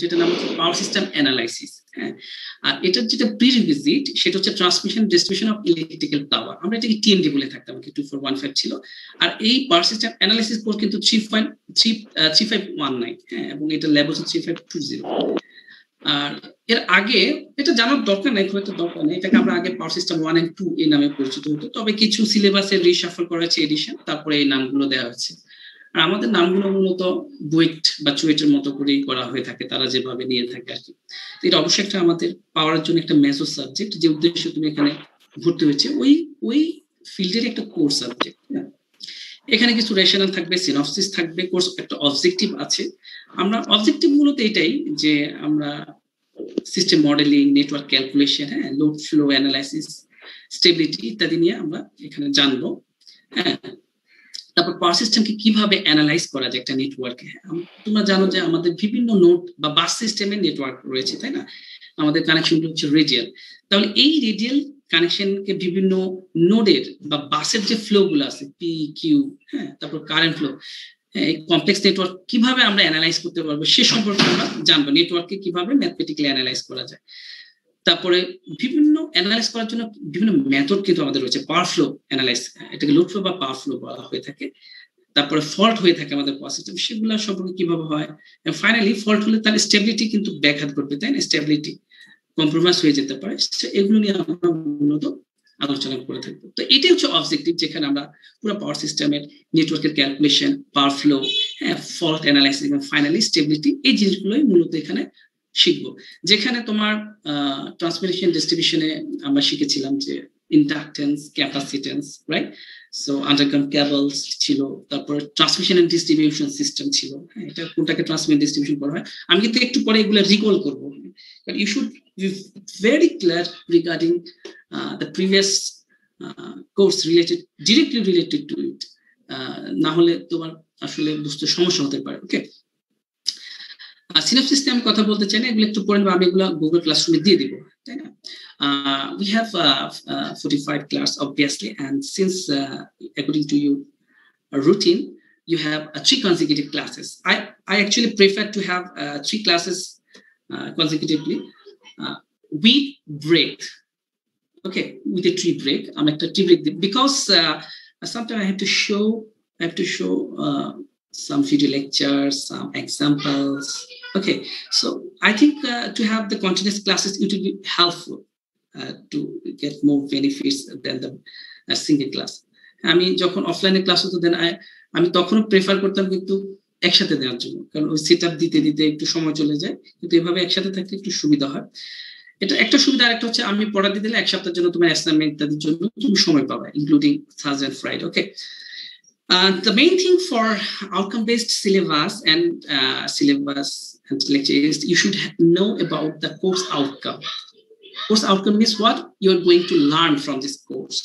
সেটা নাম হচ্ছে পাওয়ার সিস্টেম অ্যানালাইসিস হ্যাঁ? আর এটার যেটা প্রিরিকুইজিট সেটা হচ্ছে transmission distribution of electrical power আমরা এটাকে টিএমডি বলে থাকতাম কি টু ফোর ওয়ান ফাইভ ছিল। আর এই পাওয়ার সিস্টেম অ্যানালাইসিস কোর্স কিন্তু three point three three five one nine হ্যাঁ? এবং এটা লেভেল হচ্ছে থ্রি ফাইভ টু জিরো আর এর আগে এটা জানার দরকার নাই, খুব একটা দরকার নেই। এটাকে আমরা আগে power system one and two এই নামে পরিচিত হতো। তবে কিছু সিলেবাসে রিসাফল করা হয়েছে এডিশন তারপরে এই নামগুলো দেওয়া হচ্ছে আর আমাদের নামগুলো মূলত বুয়েট বা চুয়েটের মতো করেই করা হয়ে থাকে, তারা যেভাবে নিয়ে থাকে আর কি। এটা অবশ্যই একটা আমাদের পাওয়ার জন্য একটা মেজর সাবজেক্ট, যে উদ্দেশ্যে তুমি এখানে ভর্তি হয়েছে। ওই ওই ফিল্ডের একটা কোর্স সাবজেক্ট এখানে কিছু রেশনাল থাকবে সিনপসিস থাকবে, কোর্স একটা অবজেক্টিভ আছে। আমরা অবজেক্টিভ মূলত এটাই যে আমরা সিস্টেম মডেলিং নেটওয়ার্ক ক্যালকুলেশন হ্যাঁ? লোড ফ্লো অ্যানালাইসিস স্টেবিলিটি ইত্যাদি নিয়ে আমরা এখানে জানব হ্যাঁ? তারপর পাওয়ার সিস্টেমকে কীভাবে অ্যানালাইজ করা যায় একটা নেটওয়ার্কে তোমরা জানো যে আমাদের বিভিন্ন নোট বা বাস সিস্টেমের নেটওয়ার্ক রয়েছে, তাই না? আমাদের কানেকশনগুলো হচ্ছে রেডিয়াল তাহলে এই রেডিয়াল কানেকশনকে বিভিন্ন নোডের বা বাসের যে ফ্লো গুলো আছে পি কিউ হ্যাঁ তারপর কারেন্ট ফ্লো এই কমপ্লেক্স নেটওয়ার্ক কীভাবে আমরা অ্যানালাইজ করতে পারব সে সম্পর্কে আমরা জানব। নেটওয়ার্ককে কীভাবে ম্যাথমেটিক্যালি অ্যানালাইজ করা যায়? তারপরে বিভিন্ন অ্যানালাইজ করার জন্য বিভিন্ন মেথড কিন্তু আমাদের রয়েছে। পাওয়ার ফ্লো অ্যানালাইজ এটাকে লোড ফ্লো বা পাওয়ার ফ্লো বলা হয়ে থাকে। তারপরে ফল্ট হয়ে থাকে আমাদের সিস্টেম সেগুলো সম্পর্কে কীভাবে হয়? ফাইনালি ফল্ট হলে তাহলে স্টেবিলিটি কিন্তু ব্যাঘাত করবে তাই না? স্টেবিলিটি কম্প্রোমাইজ হয়ে যেতে পারে। এগুলো নিয়ে আমরা মূলত আলোচনা করে থাকব। তো এটাই হচ্ছে অবজেক্টিভ যেখানে আমরা পুরো পাওয়ার সিস্টেমের নেটওয়ার্কের ক্যালকুলেশন পাওয়ার ফ্লো হ্যাঁ ফল্ট অ্যানালাইসিস এবং ফাইনালি স্টেবিলিটি এই জিনিসগুলোই মূলত এখানে শিখব। যেখানে তোমার ট্রান্সমিশন ডিস্ট্রিবিউশনে আমরা শিখেছিলাম যে inductance capacitance right so underground cables ছিল তারপর ট্রান্সমিশন এন্ড ডিস্ট্রিবিউশন সিস্টেম ছিল। হ্যাঁ এটা কোনটাকে ট্রান্সমিশন ডিস্ট্রিবিউশন করা হয়? আমি কিন্তু একটু পরে এগুলো রিকল করব। Be very clear regarding uh, the previous uh, course related directly related to it না হলে তোমার আসলে বুঝতে সমস্যা হতে পারে ওকে সিনাপসিস আমি কথা বলতে চাই না এগুলো একটু পরে আমি এগুলো গুগল ক্লাসরুমে দিয়ে দিব তাই না we have uh, uh, 45 class obviously and since uh, according to your routine you have uh, three consecutive classes i i actually prefer to have uh, three classes uh, consecutively uh, with break okay with a tree break i'm like a tree break because uh, sometimes i have to show i have to show uh, some video lectures some examples. Okay so i think uh, to have the continuous classes it will be helpful uh, to get more benefits than the uh, single class. আমি যখন অফলাইনে class হতো দেন আমি তখনও prefer করতাম কিন্তু একসাথে দেওয়ার জন্য। কারণ ওই সেট দিতে দিতে একটু সময় চলে যায় কিন্তু এভাবে একসাথে থাকলে একটু সুবিধা হয়। এটা একটা সুবিধা আরেকটা হচ্ছে আমি পড়া দিয়ে দিলে এক সপ্তাহের জন্য তোমার অ্যাসাইনমেন্ট ইত্যাদির জন্য তুমি সময় পাবে including Thursday Friday okay Uh, the main thing for outcome-based syllabus and uh, syllabus and lecture is you should know about the course outcome. Course outcome means what you're going to learn from this course.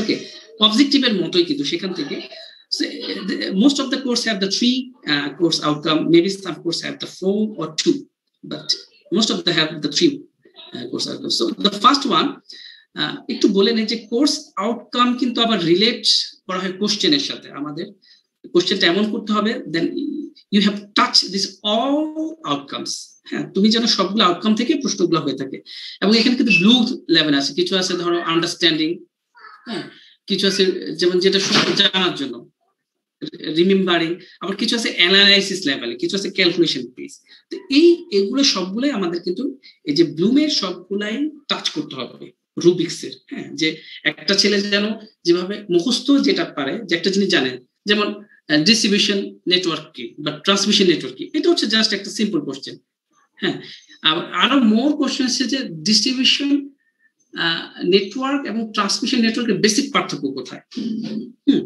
Okay, objective এর মতোই কিন্তু সেখান থেকে So, the, most of the course have the three uh, course outcome. Maybe some course have the four or two, but most of them have the three uh, course outcome. So the first one, একটু বলে নেই যে course outcome কিন্তু আবার relate করা হয় কোশ্চেনের সাথে আমাদের। কোশ্চেনটা এমন করতে হবে then you have touch this all outcomes হ্যাঁ তুমি যেন সবগুলো আউটকাম থেকে প্রশ্নগুলো হয়ে থাকে। এবং এখানে কিন্তু ব্লু লেভেল আছে। কিছু আছে ধরো আন্ডারস্ট্যান্ডিং হ্যাঁ কিছু আছে যেমন যেটা জানার জন্য রিমেম্বারিং আবার কিছু আছে অ্যানালাইসিস লেভেলে কিছু আছে ক্যালকুলেশন পিস তো এই, এগুলো সবগুলাই আমাদের কিন্তু এই যে ব্লুমের সবগুলাই টাচ করতে হবে। রুবিক্সের হ্যাঁ যে একটা ছেলে যেন যেভাবে মুখস্থ যেটা পারে, যে একটা জিনিস জানেন যেমন ডিস্ট্রিবিউশন নেটওয়ার্ক কি বা ট্রান্সমিশন নেটওয়ার্ক কি এটা হচ্ছে জাস্ট একটা সিম্পল কোশ্চেন হ্যাঁ আরও মোর কোশ্চেন হচ্ছে যে ডিস্ট্রিবিউশন নেটওয়ার্ক এবং ট্রান্সমিশন নেটওয়ার্কের বেসিক পার্থক্য কোথায়? হুম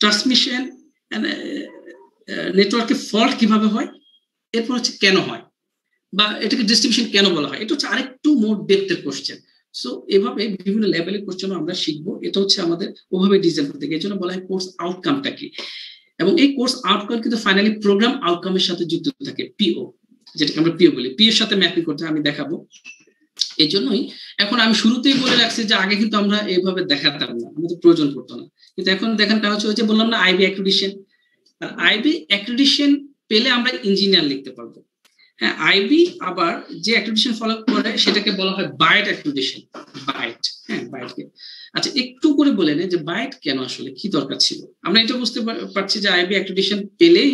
ট্রান্সমিশন নেটওয়ার্কে ফল্ট কীভাবে হয়? এরপর হচ্ছে কেন হয়? বা এটাকে ডিস্ট্রিবিউশন কেন বলা হয়? এটা হচ্ছে আরেকটু মোর ডেপথের কোশ্চেন সো এভাবে বিভিন্ন লেভেলের কোশ্চেন আমরা শিখব। এটা হচ্ছে আমাদের ওভাবে ডিজাইন করতে এই জন্য বলা হয় কোর্স আউটকামটা কি? এবং এই কোর্স আউটকাম কিন্তু ফাইনালি প্রোগ্রাম আউটকামের সাথে যুক্ত থাকে পিও যেটাকে আমরা পিও বলি। পিওর সাথে ম্যাপিং করতে আমি দেখাবো। এই জন্যই এখন আমি শুরুতেই বলে রাখছি যে আগে কিন্তু আমরা এইভাবে দেখাতাম না, আমাদের প্রয়োজন পড়তো না। কিন্তু এখন দেখেন কাজ হচ্ছে বললাম না আইবি অ্যাক্রিডিশন আইবি অ্যাক্রিডিশন পেলে আমরা ইঞ্জিনিয়ার লিখতে পারব। হ্যাঁ আইবি আবার যে অ্যাক্টিভিশন ফলো করে সেটাকে বলা হয় বাইট অ্যাক্টিভিশন বাইট হ্যাঁ বাইটকে আচ্ছা একটু করে বলে নে যে বাইট কেন আসলে? কি দরকার ছিল? আমরা এটা বুঝতে পারছি যে আইবি অ্যাক্টিভিশন পেলেই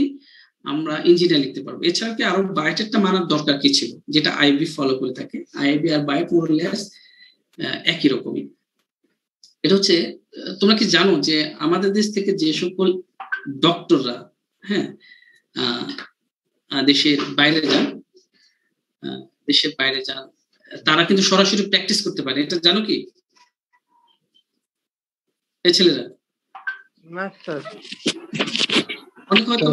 আমরা ইঞ্জিনিয়ার লিখতে পারব। এছাড়া কি আরও বাইটেরটা মানার দরকার কি ছিল? যেটা আইবি ফলো করে থাকে। আইবি আর বাইট মোরলেস একই রকমই। এটা হচ্ছে তোমরা কি জানো যে আমাদের দেশ থেকে যে সকল ডক্টররা হ্যাঁ দেশের বাইরে যান দেশের বাইরে যান তারা কিন্তু সরাসরি প্র্যাকটিস করতে পারে। এটা জানো কি? এই ছেলেরা? অনেক হয়তো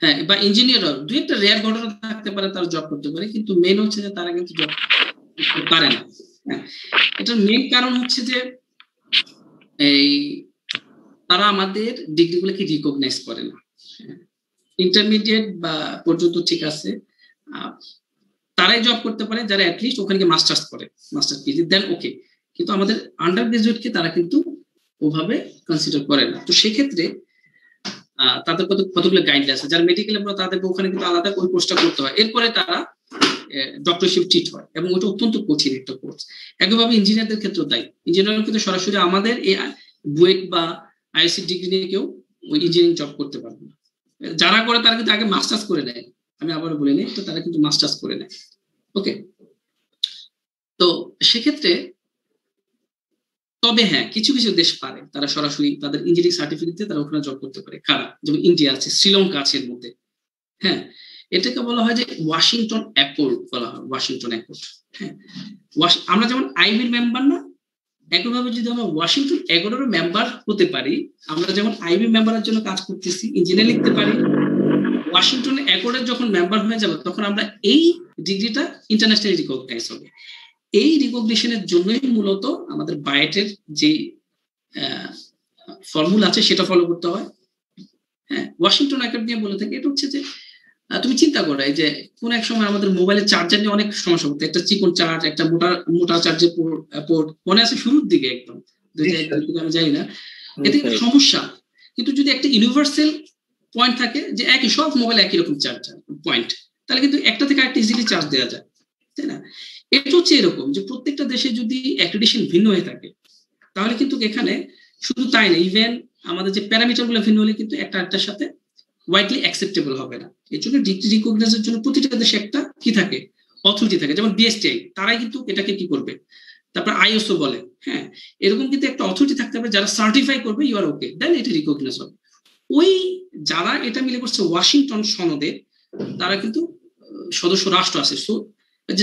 হ্যাঁ বা ইঞ্জিনিয়ার দুই একটা রেয়ার ঘটনা থাকতে পারে তারা জব করতে পারে কিন্তু মেন হচ্ছে যে তারা কিন্তু জব করতে পারে না। হ্যাঁ এটার মেন কারণ হচ্ছে যে এই তারা আমাদের ডিগ্রিগুলোকে রিকগনাইজ করে না। ইন্টারমিডিয়েট বা পর্যন্ত ঠিক আছে। তারাই জব করতে পারে যারা অ্যাটলিস্ট ওখানে মাস্টার্স করে মাস্টার পিজি দেন ওকে কিন্তু আমাদের আন্ডার গ্রাজুয়েটকে তারা কিন্তু ওভাবে কনসিডার করে না। তো সেক্ষেত্রে তাদের কত, কতগুলো গাইডলাইন আছে? যারা মেডিকেল পড়ে তাদেরকে ওখানে কিন্তু আলাদা ওই কোর্সটা করতে হয়। এরপরে তারা ডক্টরশিপ ট্রিট হয় এবং ওটা অত্যন্ত কঠিন একটা কোর্স একইভাবে ইঞ্জিনিয়ারদের ক্ষেত্রেও তাই। ইঞ্জিনিয়ার কিন্তু সরাসরি আমাদের এই বুয়েট বা আইসি ডিগ্রি নিয়ে কেউ ইঞ্জিনিয়ারিং জব করতে পারবে না। যারা করে তারা কিন্তু আগে মাস্টার্স করে নেয়। আমি আবারও বলে নিই, তো তারা কিন্তু মাস্টার্স করে নেয়। ওকে তো সেক্ষেত্রে তবে হ্যাঁ কিছু কিছু দেশ পারে, তারা সরাসরি তাদের ইঞ্জিনিয়ারিং সার্টিফিকেট দিয়ে তারা ওখানে জব করতে পারে। কারা? যেমন ইন্ডিয়া আছে শ্রীলঙ্কা আছে এর মধ্যে। হ্যাঁ এটাকে বলা হয় যে ওয়াশিংটন অ্যাকর্ড বলা হয় ওয়াশিংটন অ্যাকর্ড হ্যাঁ আমরা যেমন আইবির মেম্বার না, একইভাবে যদি আমরা ওয়াশিংটন অ্যাকর্ডের মেম্বার হতে পারি, আমরা যেমন আইবি মেম্বারের জন্য কাজ করতেছি ইঞ্জিনিয়ার লিখতে পারি ওয়াশিংটন অ্যাকর্ডের যখন মেম্বার হয়ে যাবে তখন আমরা এই ডিগ্রিটা ইন্টারন্যাশনালি রিকগনাইজ হবে। এই রিকগনিশনের জন্যই মূলত আমাদের বায়েটের যে ফর্মুলা আছে সেটা ফলো করতে হয়। হ্যাঁ ওয়াশিংটন অ্যাকার্ড নিয়ে বলে থাকে এটা হচ্ছে যে তুমি চিন্তা করো যে কোন এক সময় আমাদের মোবাইলের চার্জার নিয়ে অনেক সমস্যা হতো একটা চিকন চার্জ একটা মোটা মোটা চার্জের পোর্ট মনে আছে শুরুর দিকে একদম আমি জানি না। এতে সমস্যা। কিন্তু যদি একটা ইউনিভার্সাল পয়েন্ট থাকে যে একই, সব মোবাইল একই রকম চার্জ পয়েন্ট তাহলে কিন্তু একটা থেকে আরেকটা ইজিলি চার্জ দেওয়া যায়, তাই না? এটা হচ্ছে এরকম যে প্রত্যেকটা দেশে যদি অ্যাক্রিডিশন ভিন্ন হয়ে থাকে, তাহলে কিন্তু এখানে শুধু তাই না ইভেন আমাদের যে প্যারামিটারগুলো ভিন্ন হলে কিন্তু একটা একটার সাথে ওয়াইডলি অ্যাকসেপ্টেবল হবে না। এর জন্য রিকগনাইজের জন্য প্রতিটা দেশে একটা কি থাকে অথরিটি থাকে। যেমন বিএসটিআই তারাই কিন্তু এটাকে কি করবে? তারপর আইএসও বলে হ্যাঁ? এরকম কিন্তু একটা অথরিটি থাকতে হবে যারা সার্টিফাই করবে ইউ আর ওকে দেন এটা রিকগনাইজ হবে। ওই যারা এটা মিলে করছে ওয়াশিংটন সনদে, তারা কিন্তু সদস্য রাষ্ট্র আছে। সো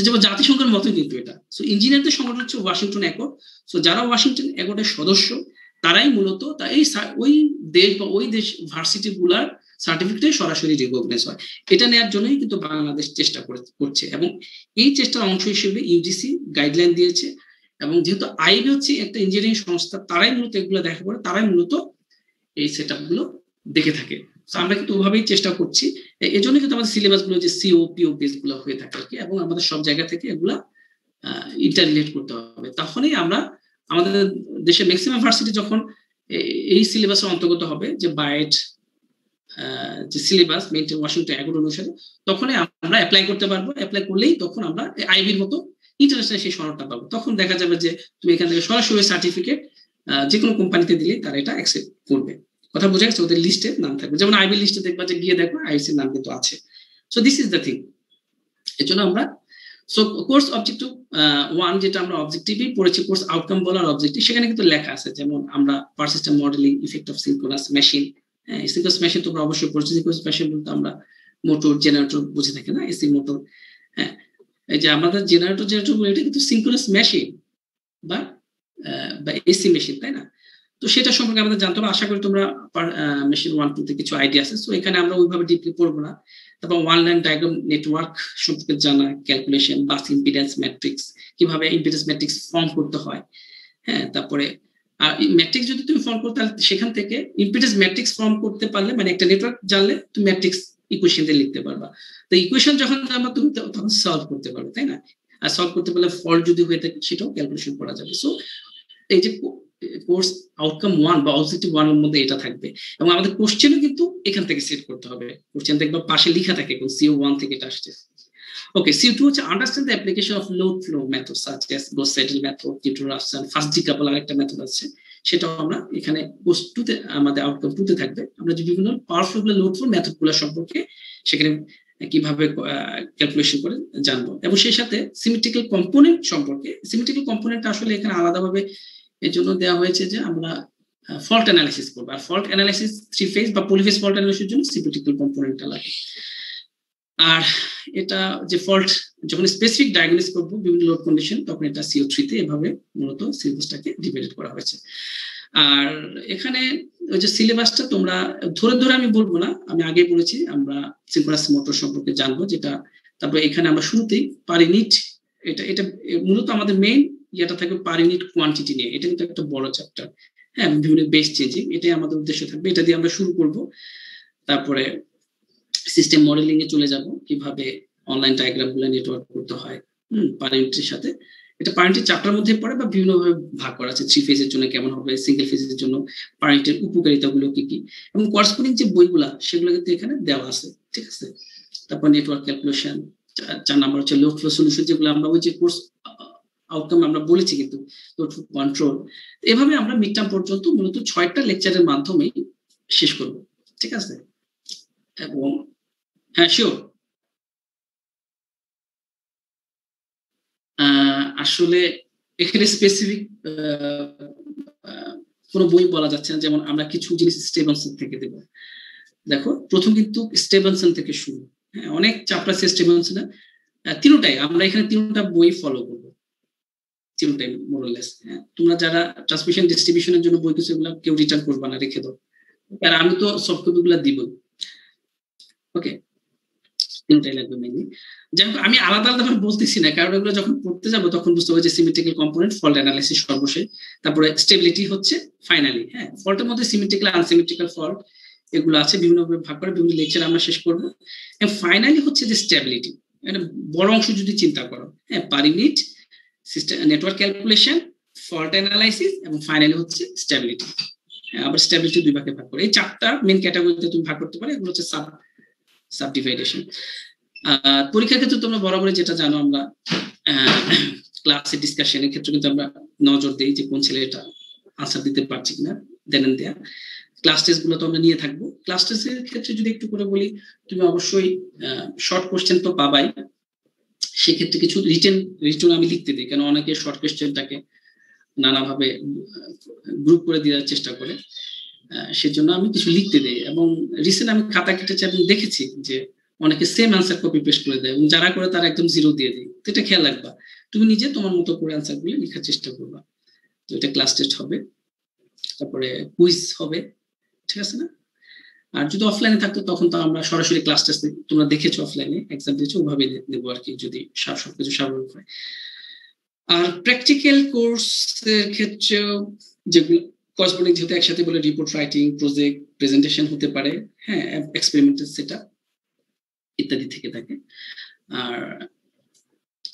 যেমন জাতিসংঘের মতোই কিন্তু এটা। সো ইঞ্জিনিয়ারদের সংগঠন হচ্ছে ওয়াশিংটন অ্যাকর্ড সো যারা ওয়াশিংটন অ্যাকর্ডের সদস্য, তারাই মূলত তা এই ওই দেশ বা ওই দেশ ভার্সিটি গুলার সার্টিফিকেটে সরাসরি রিকগনাইজ হয়। এটা নেওয়ার জন্যই কিন্তু বাংলাদেশ চেষ্টা করছে। এবং এই চেষ্টার অংশ হিসেবে ইউজিসি গাইডলাইন দিয়েছে। এবং যেহেতু আইবি হচ্ছে একটা ইঞ্জিনিয়ারিং সংস্থা, তারাই মূলত এগুলো দেখা করে, তারাই মূলত এই সেটগুলো দেখে থাকে। আমরা কিন্তু ওভাবেই চেষ্টা করছি। এই জন্য কিন্তু আমাদের সিলেবাসগুলো, যে সিও পিও গুলো হয়ে থাকে আর কি, এবং আমাদের সব জায়গা থেকে এগুলা ইন্টাররিলেট করতে হবে। তখনই আমরা, আমাদের দেশের ম্যাক্সিমাম ভার্সিটি যখন এই সিলেবাসের অন্তর্গত হবে, যে বায়েট যে সিলেবাস মেনটেন ওয়াশিংটন এগারো অনুসারে, তখনই আমরা অ্যাপ্লাই করতে পারব। অ্যাপ্লাই করলেই তখন আমরা আইবির মতো ইন্টারন্যাশনাল সেই সনদটা পাবো। তখন দেখা যাবে যে তুমি এখান থেকে সরাসরি সার্টিফিকেট যে কোনো কোম্পানিতে দিলে তারা এটা অ্যাকসেপ্ট করবে। কথা বোঝা গেছে, ওদের লিস্টে নাম থাকবে। যেমন আইবি লিস্টে দেখবা যে, গিয়ে দেখো আইসির নাম কিন্তু আছে। So this is the thing এর জন্য আমরা সো কোর্স অবজেক্টিভ ওয়ান যেটা আমরা অবজেক্টিভই পড়েছি কোর্স আউটকাম বলার অবজেক্টিভ সেখানে কিন্তু লেখা আছে, যেমন আমরা persistent modelling effect of synchronous machine synchronous machine তোমরা অবশ্যই পড়ছো সিনক্রোনাস মেশিন বলতে আমরা মোটর জেনারেটর বুঝে থাকি না এসি মোটর হ্যাঁ এই যে আমাদের জেনারেটর জেনারেটর এটা কিন্তু সিনক্রোনাস মেশিন বা বা এসি মেশিন তাই না? তো সেটা সম্পর্কে আমাদের জানতে হবে। আশা করি তোমরা মেশিন ওয়ান টু তে কিছু আইডিয়া আছে। তো এখানে আমরা ওইভাবে ডিপলি পড়ব না। তারপর ওয়ান লাইন ডায়াগ্রাম নেটওয়ার্ক সম্পর্কে জানা ক্যালকুলেশন বাস ইম্পিডেন্স ম্যাট্রিক্স কীভাবে ইম্পিডেন্স ম্যাট্রিক্স ফর্ম করতে হয়। হ্যাঁ তারপরে, আর ম্যাট্রিক্স যদি তুমি ফর্ম করো, তাহলে সেখান থেকে ইম্পিডেন্স ম্যাট্রিক্স ফর্ম করতে পারলে মানে একটা নেটওয়ার্ক জানলে তুমি ম্যাট্রিক্স ইকুয়েশন দিয়ে লিখতে পারবা। তো ইকুয়েশন যখন জানবা, তুমি তখন সলভ করতে পারবে, তাই না? আর সলভ করতে পারলে ফল্ট যদি হয়ে থাকে, সেটাও ক্যালকুলেশন করা যাবে। সো এই যে কোর্স আউটকাম ওয়ান বা অবজেক্টিভ ওয়ানের মধ্যে এটা থাকবে। এবং আমাদের কোশ্চেনও কিন্তু এখান থেকে সেট করতে হবে। কোশ্চেন দেখবা পাশে লেখা থাকে কোন সিও ওয়ান থেকে এটা আসছে। ওকে সিও টু হচ্ছে understand the application of load flow method such as Gauss Seidel method Newton Raphson first decouple আরেকটা মেথড আছে। সেটাও আমরা এখানে কোর্স টুতে আমাদের আউটকাম টুতে থাকবে। আমরা যে বিভিন্ন পাওয়ারফুল লোড ফ্লো মেথডগুলো সম্পর্কে সেখানে কীভাবে ক্যালকুলেশন করে জানব। এবং সেই সাথে সিমেট্রিক্যাল কম্পোনেন্ট সম্পর্কে। সিমেট্রিক্যাল কম্পোনেন্ট আসলে এখানে আলাদাভাবে এর জন্য দেওয়া হয়েছে যে আমরা ফল্ট অ্যানালাইসিস করব। আর ফল্ট অ্যানালাইসিস থ্রি ফেজ বা পলিফেজ ফল্ট অ্যানালাইসিস জন্য সিমেট্রিক্যাল কম্পোনেন্টটা লাগে। আর এটা যে ফল্ট যখন স্পেসিফিক ডায়াগনোস করব বিভিন্ন লোড কন্ডিশন তখন এটা সিও থ্রিতে এভাবে মূলত সিলেবাসটাকে ডিভাইডেড করা হয়েছে। আর এখানে ওই যে সিলেবাসটা তোমরা, ধরে ধরে আমি বলব না, আমি আগে বলেছি, আমরা সিনক্রাস মোটর সম্পর্কে জানব, যেটা তারপরে এখানে আমরা শুরুতেই পার ইউনিট এটা এটা মূলত আমাদের মেইন ইয়েটা থাকবে পার ইউনিট কোয়ান্টিটি নিয়ে। এটা কিন্তু একটা বড় চ্যাপ্টার হ্যাঁ বিভিন্ন বেস চেঞ্জিং এটাই আমাদের উদ্দেশ্য থাকবে। এটা দিয়ে আমরা শুরু করব। তারপরে সিস্টেম মডেলিং এ চলে যাব, কীভাবে অনলাইন ডায়াগ্রামগুলো নেটওয়ার্ক করতে হয় পার ইউনিটের সাথে। এটা পারেন্টের চ্যাপ্টার মধ্যে পড়ে বা বিভিন্নভাবে ভাগ করা আছে থ্রি ফেজের জন্য কেমন হবে সিঙ্গেল ফেজের জন্য, পারেন্টের উপকারিতা গুলো কি কি, এবং করেসপন্ডিং যে বইগুলা, সেগুলো কিন্তু এখানে দেওয়া আছে, ঠিক আছে? তারপর নেটওয়ার্ক ক্যালকুলেশন চার নাম্বার হচ্ছে লোড ফ্লো সলিউশন যেগুলো আমরা ওই যে কোর্স আউটকাম আমরা বলেছি কিন্তু কন্ট্রোল এভাবে আমরা মিড টার্ম পর্যন্ত মূলত ছয়টা লেকচারের মাধ্যমে শেষ করব, ঠিক আছে? এবং হ্যাঁ শিওর আসলে এখানে স্পেসিফিক কোনো বই বলা যাচ্ছে না, যেমন আমরা কিছু জিনিস স্টেভেনসন থেকে দেব। দেখো, প্রথম কিন্তু স্টেভেনসন থেকে শুরু। হ্যাঁ অনেক চ্যাপ্টার আছে স্টেভেনসন তিনটাই, আমরা এখানে তিনটা বই ফলো করব। তিনটাই মোরলেস হ্যাঁ। তোমরা যারা ট্রান্সমিশন ডিস্ট্রিবিউশনের জন্য বই কিছু এগুলো কেউ রিটার্ন করবা না, রেখে দাও। আর আমি তো সফট কপি গুলা দিব ওকে তিনটাই লাগবে মেনলি যাই হোক, আমি আলাদা আলাদা বলতেছি না, কারণ এগুলো যখন পড়তে যাব, তখন বুঝতে হবে যে সিমেট্রিক্যাল কম্পোনেন্ট ফল্ট অ্যানালাইসিস সর্বশেষ। তারপরে স্টেবিলিটি হচ্ছে ফাইনালি হ্যাঁ। ফল্টের মধ্যে সিমেট্রিক্যাল আনসিমেট্রিক্যাল ফল্ট এগুলো আছে, বিভিন্ন ভাগ করে, বিভিন্ন লেকচার আমরা শেষ করব। ফাইনালি হচ্ছে যে স্টেবিলিটি এটা বড় অংশ যদি চিন্তা করো হ্যাঁ per unit system network calculation fault analysis এবং ফাইনালি হচ্ছে স্টেবিলিটি আবার স্টেবিলিটি দুই ভাগে ভাগ করে। এই চারটা মেন ক্যাটাগরিতে তুমি ভাগ করতে পারো, এগুলো হচ্ছে সাব সাবডিভাইডেশন পরীক্ষার ক্ষেত্রে তোমরা বরাবরই যেটা জানো, আমরা ক্লাসে ডিসকাশনের ক্ষেত্রে কিন্তু আমরা নজর দিই যে কোন ছেলেটা আনসার দিতে পারছি কিনা দেন দেয়া ক্লাস টেস্টগুলো তো আমরা নিয়ে থাকব। ক্লাস টেস্টের ক্ষেত্রে যদি একটু করে বলি, তুমি অবশ্যই শর্ট কোশ্চেন তো পাবাই। সেক্ষেত্রে কিছু রিটেন রিটার্ন আমি লিখতে দিই। কেন অনেকে শর্ট কোশ্চেনটাকে নানাভাবে গ্রুপ করে দেওয়ার চেষ্টা করে। সেজন্য আমি কিছু লিখতে দিই এবং রিসেন্ট আমি খাতা কেটেছি এবং দেখেছি যে অনেকে সেম আনসার কপি পেস্ট করে দেয় এবং যারা করে তারা একদম জিরো দিয়ে দেয়। তো এটা খেয়াল রাখবা। তুমি নিজে তোমার মতো করে আনসারগুলো লেখার চেষ্টা করবা। তো এটা ক্লাস টেস্ট হবে। তারপরে কুইজ হবে। ঠিক আছে না? আর যদি অফলাইনে থাকতো, তখন তো আমরা সরাসরি ক্লাস টেস্ট তোমরা দেখেছ অফলাইনে এক্সাম দিয়েছ, ওভাবে দেবো আর কি, যদি সবকিছু স্বাভাবিক হয়। আর প্র্যাকটিক্যাল কোর্সের ক্ষেত্রে যেগুলো কসমেটিক যেহেতু একসাথে বলে রিপোর্ট রাইটিং প্রজেক্ট প্রেজেন্টেশন হতে পারে হ্যাঁ এক্সপেরিমেন্টাল সেটা ইত্যাদি থেকে থাকে। আর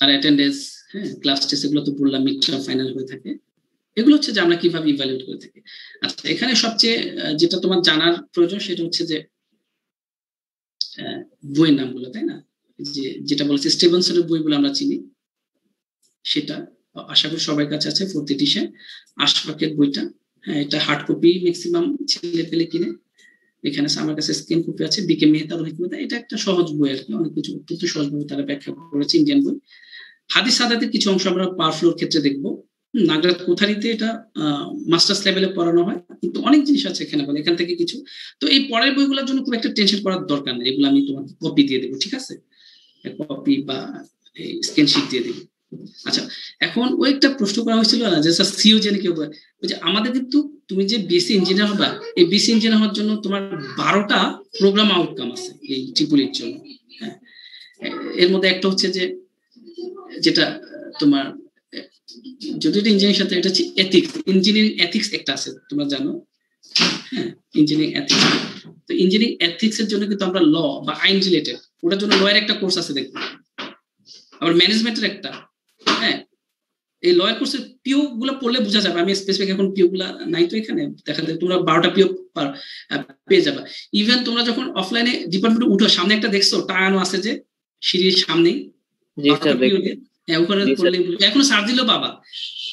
আর অ্যাটেন্ডেন্স হ্যাঁ ক্লাস টেস্ট এগুলো তো বললাম মিড ফাইনাল হয়ে থাকে। এগুলো হচ্ছে যে আমরা কীভাবে ইভ্যালুয়েট করে থাকি। আচ্ছা এখানে সবচেয়ে যেটা তোমার জানার প্রয়োজন সেটা হচ্ছে যে বইয়ের নামগুলো, তাই না? যে, যেটা বলেছে স্টেভেনসনের বইগুলো আমরা চিনি। সেটা, আশা করি সবার কাছে আছে ফোর্থ এডিশন আশফাকের বইটা। হ্যাঁ এটা হার্ড কপি ম্যাক্সিমাম ছেলে পেলে কিনে। এখানে আমার কাছে স্ক্রিন কপি আছে বিকে মেহতার হিকমতা। এটা একটা সহজ বই আর কি, অনেক কিছু অত্যন্ত সহজভাবে তারা ব্যাখ্যা করেছে ইন্ডিয়ান বই। হাদিস সাদাতের কিছু অংশ আমরা পাওয়ার ফ্লোর ক্ষেত্রে দেখব। নাগরাত কোথারিতে এটা মাস্টার্স লেভেলে পড়ানো হয়। কিন্তু অনেক জিনিস আছে এখানে বলে, এখান থেকে কিছু। তো এই পরের বইগুলোর জন্য খুব একটা টেনশন করার দরকার নেই। এগুলো আমি তোমাকে কপি দিয়ে দেবো, ঠিক আছে? কপি বা স্ক্রিনশিট দিয়ে দেবো। আচ্ছা এখন ওই একটা প্রশ্ন করা হয়েছিল না, যে স্যার সিও জেনে কেউ যে আমাদের কিন্তু তুমি যে বিসি ইঞ্জিনিয়ার হবা, এই বিসি ইঞ্জিনিয়ার হওয়ার জন্য তোমার বারোটা প্রোগ্রাম আউটকাম আছে এই ট্রিপুলির জন্য। হ্যাঁ এর মধ্যে একটা হচ্ছে যে, যেটা তোমার যদি এটা ইঞ্জিনিয়ারিং সাথে এটা হচ্ছে এথিক্স ইঞ্জিনিয়ারিং এথিক্স একটা আছে তোমরা জানো। হ্যাঁ ইঞ্জিনিয়ারিং এথিক্স তো ইঞ্জিনিয়ারিং এথিক্স এর জন্য কিন্তু আমরা ল বা আইন রিলেটেড ওটার জন্য লয়ের একটা কোর্স আছে দেখব আবার ম্যানেজমেন্টের একটা হ্যাঁ। এই লয়ার কোর্সের পিও গুলো পড়লে বোঝা যাবে আমি স্পেসিফিক এখন পিও গুলা নাই তো এখানে দেখা যায় তোমরা বারোটা পিও পেয়ে যাবে। ইভেন তোমরা যখন অফলাইনে ডিপার্টমেন্টে উঠো সামনে একটা দেখছ টায়ানো আছে যে সিঁড়ির সামনেই হ্যাঁ, ওখানে করলে এখন সার দিলেও বাবা।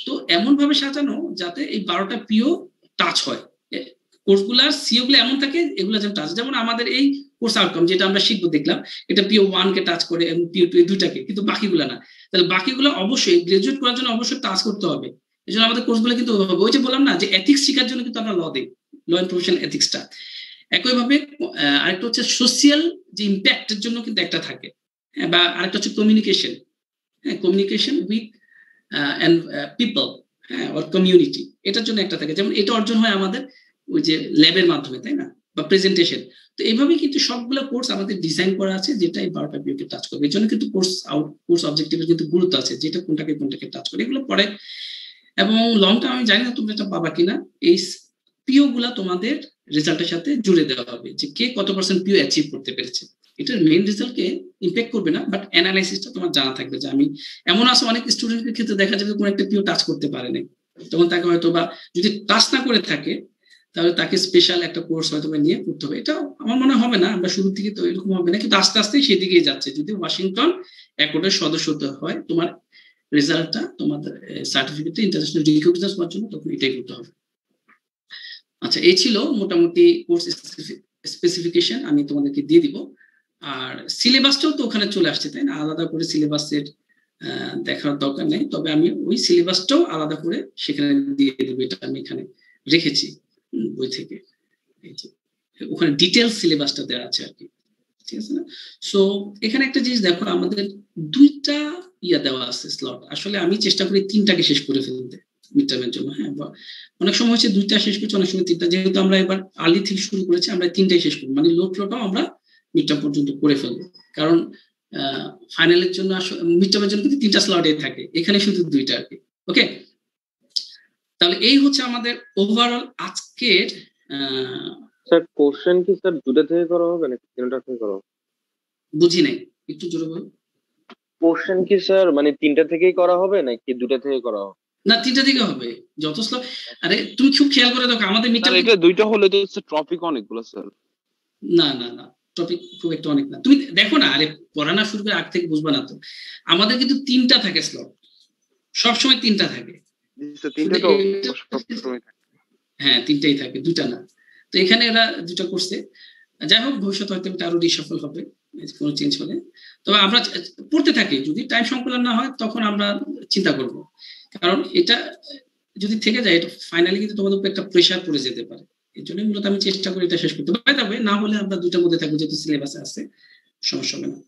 তো এমন ভাবে সাজানো যাতে এই বারোটা পিও টাচ হয়। কোর্সগুলার সিও গুলো এমন থাকে এগুলো যেন টাচ যেমন আমাদের এই কোর্স আউটকাম যেটা আমরা শিখব দেখলাম এটা পিও ওয়ান কে টাচ করে এবং পিও টু দুইটাকে কিন্তু বাকিগুলো না। তাহলে বাকিগুলো অবশ্যই গ্রাজুয়েট করার জন্য অবশ্যই টাচ করতে হবে। এই জন্য আমাদের কোর্সগুলো কিন্তু ওই যে বললাম না যে এথিক্স শেখার জন্য কিন্তু আমরা ল দিই ল এন্ড প্রফেশনাল এথিক্সটা একইভাবে আরেকটা হচ্ছে সোশিয়াল যে ইম্প্যাক্টের জন্য কিন্তু একটা থাকে। হ্যাঁ বা আরেকটা হচ্ছে কমিউনিকেশন হ্যাঁ কমিউনিকেশন উইথ অ্যান্ড পিপল হ্যাঁ ওর কমিউনিটি এটার জন্য একটা থাকে। যেমন এটা অর্জন হয় আমাদের ওই যে ল্যাবের মাধ্যমে, তাই না? বা প্রেজেন্টেশন তো এইভাবে কিন্তু সবগুলো কোর্স আমাদের ডিজাইন করা আছে যেটা এই বারোটা পিওকে টাচ করবে। এই জন্য কিন্তু কোর্স আউট কোর্স অবজেক্টিভের কিন্তু গুরুত্ব আছে, যেটা কোনটাকে কোনটাকে টাচ করে, এগুলো পরে। এবং লং টার্ম আমি জানি না তুমি এটা পাবা কিনা, এই পিও গুলা তোমাদের রেজাল্টের সাথে জুড়ে দেওয়া হবে, যে কে কত পার্সেন্ট পিও অ্যাচিভ করতে পেরেছে। এটার মেইন রেজাল্টকে ইম্প্যাক্ট করবে না বাট অ্যানালাইসিসটা তোমার জানা থাকবে যে আমি এমন আছে অনেক স্টুডেন্টের ক্ষেত্রে দেখা যাবে কোনো একটা পিও টাচ করতে পারে নাই। তখন তাকে হয়তো বা যদি টাচ না করে থাকে, তাহলে তাকে স্পেশাল একটা কোর্স হয়তো নিয়ে পড়তে হবে। এটা আমার মনে হবে না, আমরা শুরু থেকে তো এরকম হবে না, কিন্তু আস্তে আস্তে সেদিকেই যাচ্ছে। যদি ওয়াশিংটন অ্যাকর্ডের সদস্য হয়, তোমার রেজাল্টটা তোমাদের সার্টিফিকেটটা ইন্টারন্যাশনাল রিকগনাইজ করার জন্য, তখন এটাই করতে হবে। আচ্ছা এই ছিল মোটামুটি কোর্স স্পেসিফিকেশন আমি তোমাদেরকে দিয়ে দিব। আর সিলেবাসটাও তো ওখানে চলে আসছে, তাই না? আলাদা করে সিলেবাসের দেখার দরকার নেই। তবে আমি ওই সিলেবাসটাও আলাদা করে সেখানে দিয়ে দেবো, এটা আমি এখানে রেখেছি বই থেকে। ওখানে ডিটেলস সিলেবাসটা দেওয়া আছে আর কি। ঠিক আছে না? সো এখানে একটা জিনিস দেখো, আমাদের দুইটা ইয়া দেওয়া আছে স্লট আসলে আমি চেষ্টা করি তিনটাকে শেষ করে ফেলতে জন্য হ্যাঁ? অনেক সময় হচ্ছে দুইটা শেষ করছি, অনেক সময় তিনটা। যেহেতু আমরা এবার আর্লি থেকে শুরু করেছি, আমরা তিনটাই শেষ করব। মানে লোড ফ্লোটাও আমরা মিডটার্ম পর্যন্ত করে ফেলব। কারণ ফাইনালের জন্য মিডটার্মের জন্য কিন্তু তিনটা স্লটে থাকে। এখানে শুধু দুইটা আর কি। ওকে তাহলে এই হচ্ছে আমাদের ওভারঅল আজকের স্যার কোশ্চেন কি স্যার দুটো থেকে করা হবে নাকি তিনটা থেকে করা হবে? বুঝি নাই। একটু জোরে বল কোশ্চেন কি স্যার? মানে তিনটা থেকেই করা হবে নাকি দুটো থেকে করা হবে? না তিনটা থেকে হবে। যত স্লট আরে তুমি খুব খেয়াল করে দেখো আমাদের মিটার এটা দুইটা হলে তো টপিক অনেকগুলো স্যার। না না না। টপিক খুব একটা অনেক না। তুমি দেখো না আরে পড়ানো শুরু করে আগ থেকে বুঝবা না তো। আমাদের কিন্তু তিনটা থাকে স্লট সবসময় তিনটা থাকে। হ্যাঁ তিনটাই থাকে দুটা না। তো এখানে এরা দুটা করছে। যাই হোক ভবিষ্যতে হয়তো এটা আরও রিসফল হবে কোনো চেঞ্জ হলে। তবে আমরা পড়তে থাকি। যদি টাইম সংকলন না হয় তখন আমরা চিন্তা করব। কারণ এটা যদি থেকে যায় এটা ফাইনালি কিন্তু তোমাদের উপর একটা প্রেশার পড়ে যেতে পারে। এই জন্য মূলত আমি চেষ্টা করি এটা শেষ করতে। পারি তবে না হলে আমরা দুটার মধ্যে থাকব যেহেতু সিলেবাসে আছে সমস্যা হবে না।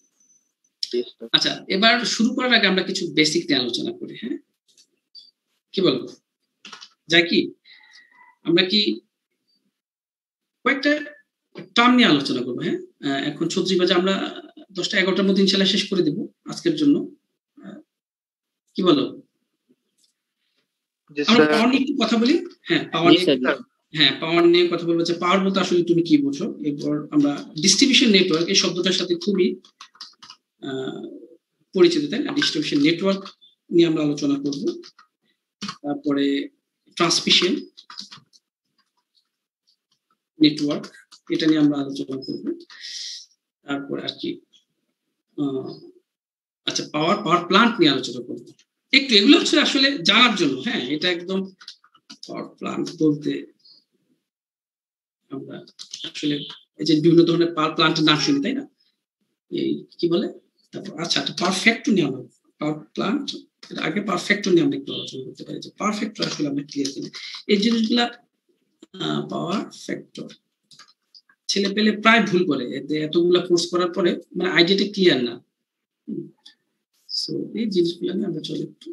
আচ্ছা এবার শুরু করার আগে আমরা কিছু বেসিক নিয়ে আলোচনা করি হ্যাঁ? কি বলব যাই কি আমরা কি কয়েকটা টার্ম নিয়ে আলোচনা করব হ্যাঁ? এখন ছত্রিশ বাজে আমরা দশটা এগারোটার মধ্যে ইনশাল্লাহ শেষ করে দেব আজকের জন্য। কি বলো? আমরা পাওয়ার নিয়ে একটু কথা বলি। হ্যাঁ পাওয়ার নিয়ে হ্যাঁ পাওয়ার নিয়ে কথা বলব। যে পাওয়ার বলতে আসলে তুমি কি বোঝো? এরপর আমরা ডিস্ট্রিবিউশন নেটওয়ার্ক এই শব্দটার সাথে খুবই পরিচিত, তাই না? ডিস্ট্রিবিউশন নেটওয়ার্ক নিয়ে আমরা আলোচনা করব। তারপরে ট্রান্সমিশন নেটওয়ার্ক এটা নিয়ে আমরা আলোচনা করব। তারপর আর কি আচ্ছা পাওয়ার পাওয়ার প্লান্ট নিয়ে আলোচনা করব। একটু এগুলো হচ্ছে আসলে জানার জন্য হ্যাঁ এটা একদম পাওয়ার প্লান্ট বলতে আমরা আসলে এই যে বিভিন্ন ধরনের প্লান্টের নাম শুনি, তাই না? এই কি বলে? তারপর আচ্ছা পারফেক্ট নিয়ে আমরা পাওয়ার প্লান্ট আগে পারফেক্ট নিয়ে একটু আলোচনা করতে পারি। যে পারফেক্ট আসলে আমরা ক্লিয়ার করি। এই জিনিসগুলা পাওয়ার ফ্যাক্টর ছেলে পেলে প্রায় ভুল করে। এতে এতগুলা কোর্স করার পরে মানে আইডিয়াটা ক্লিয়ার না। সো এই জিনিসগুলো নিয়ে আমরা চলে একটু।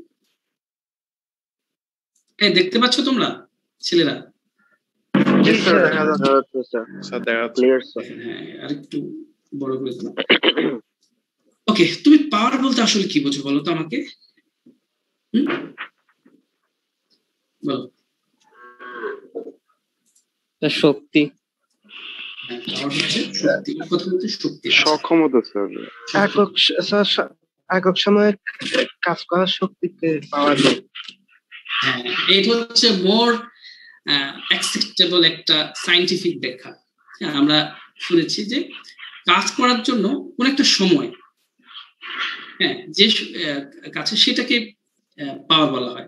দেখতে পাচ্ছ তোমরা, ছেলেরা? বড় করে দিলাম ওকে তুমি পাওয়ার বলতে আসলে কি বোঝো বলো তো আমাকে? বলো। শক্তি। সক্ষমতা স্যার একক একক সময়ে কাজ করার শক্তিকে পাওয়া যায় হ্যাঁ এটা হচ্ছে মোর অ্যাকসেপ্টেবল একটা সাইন্টিফিক ব্যাখ্যা। হ্যাঁ আমরা শুনেছি যে কাজ করার জন্য কোন একটা সময় হ্যাঁ যে আহ, কাছে সেটাকে পাওয়ার বলা হয়।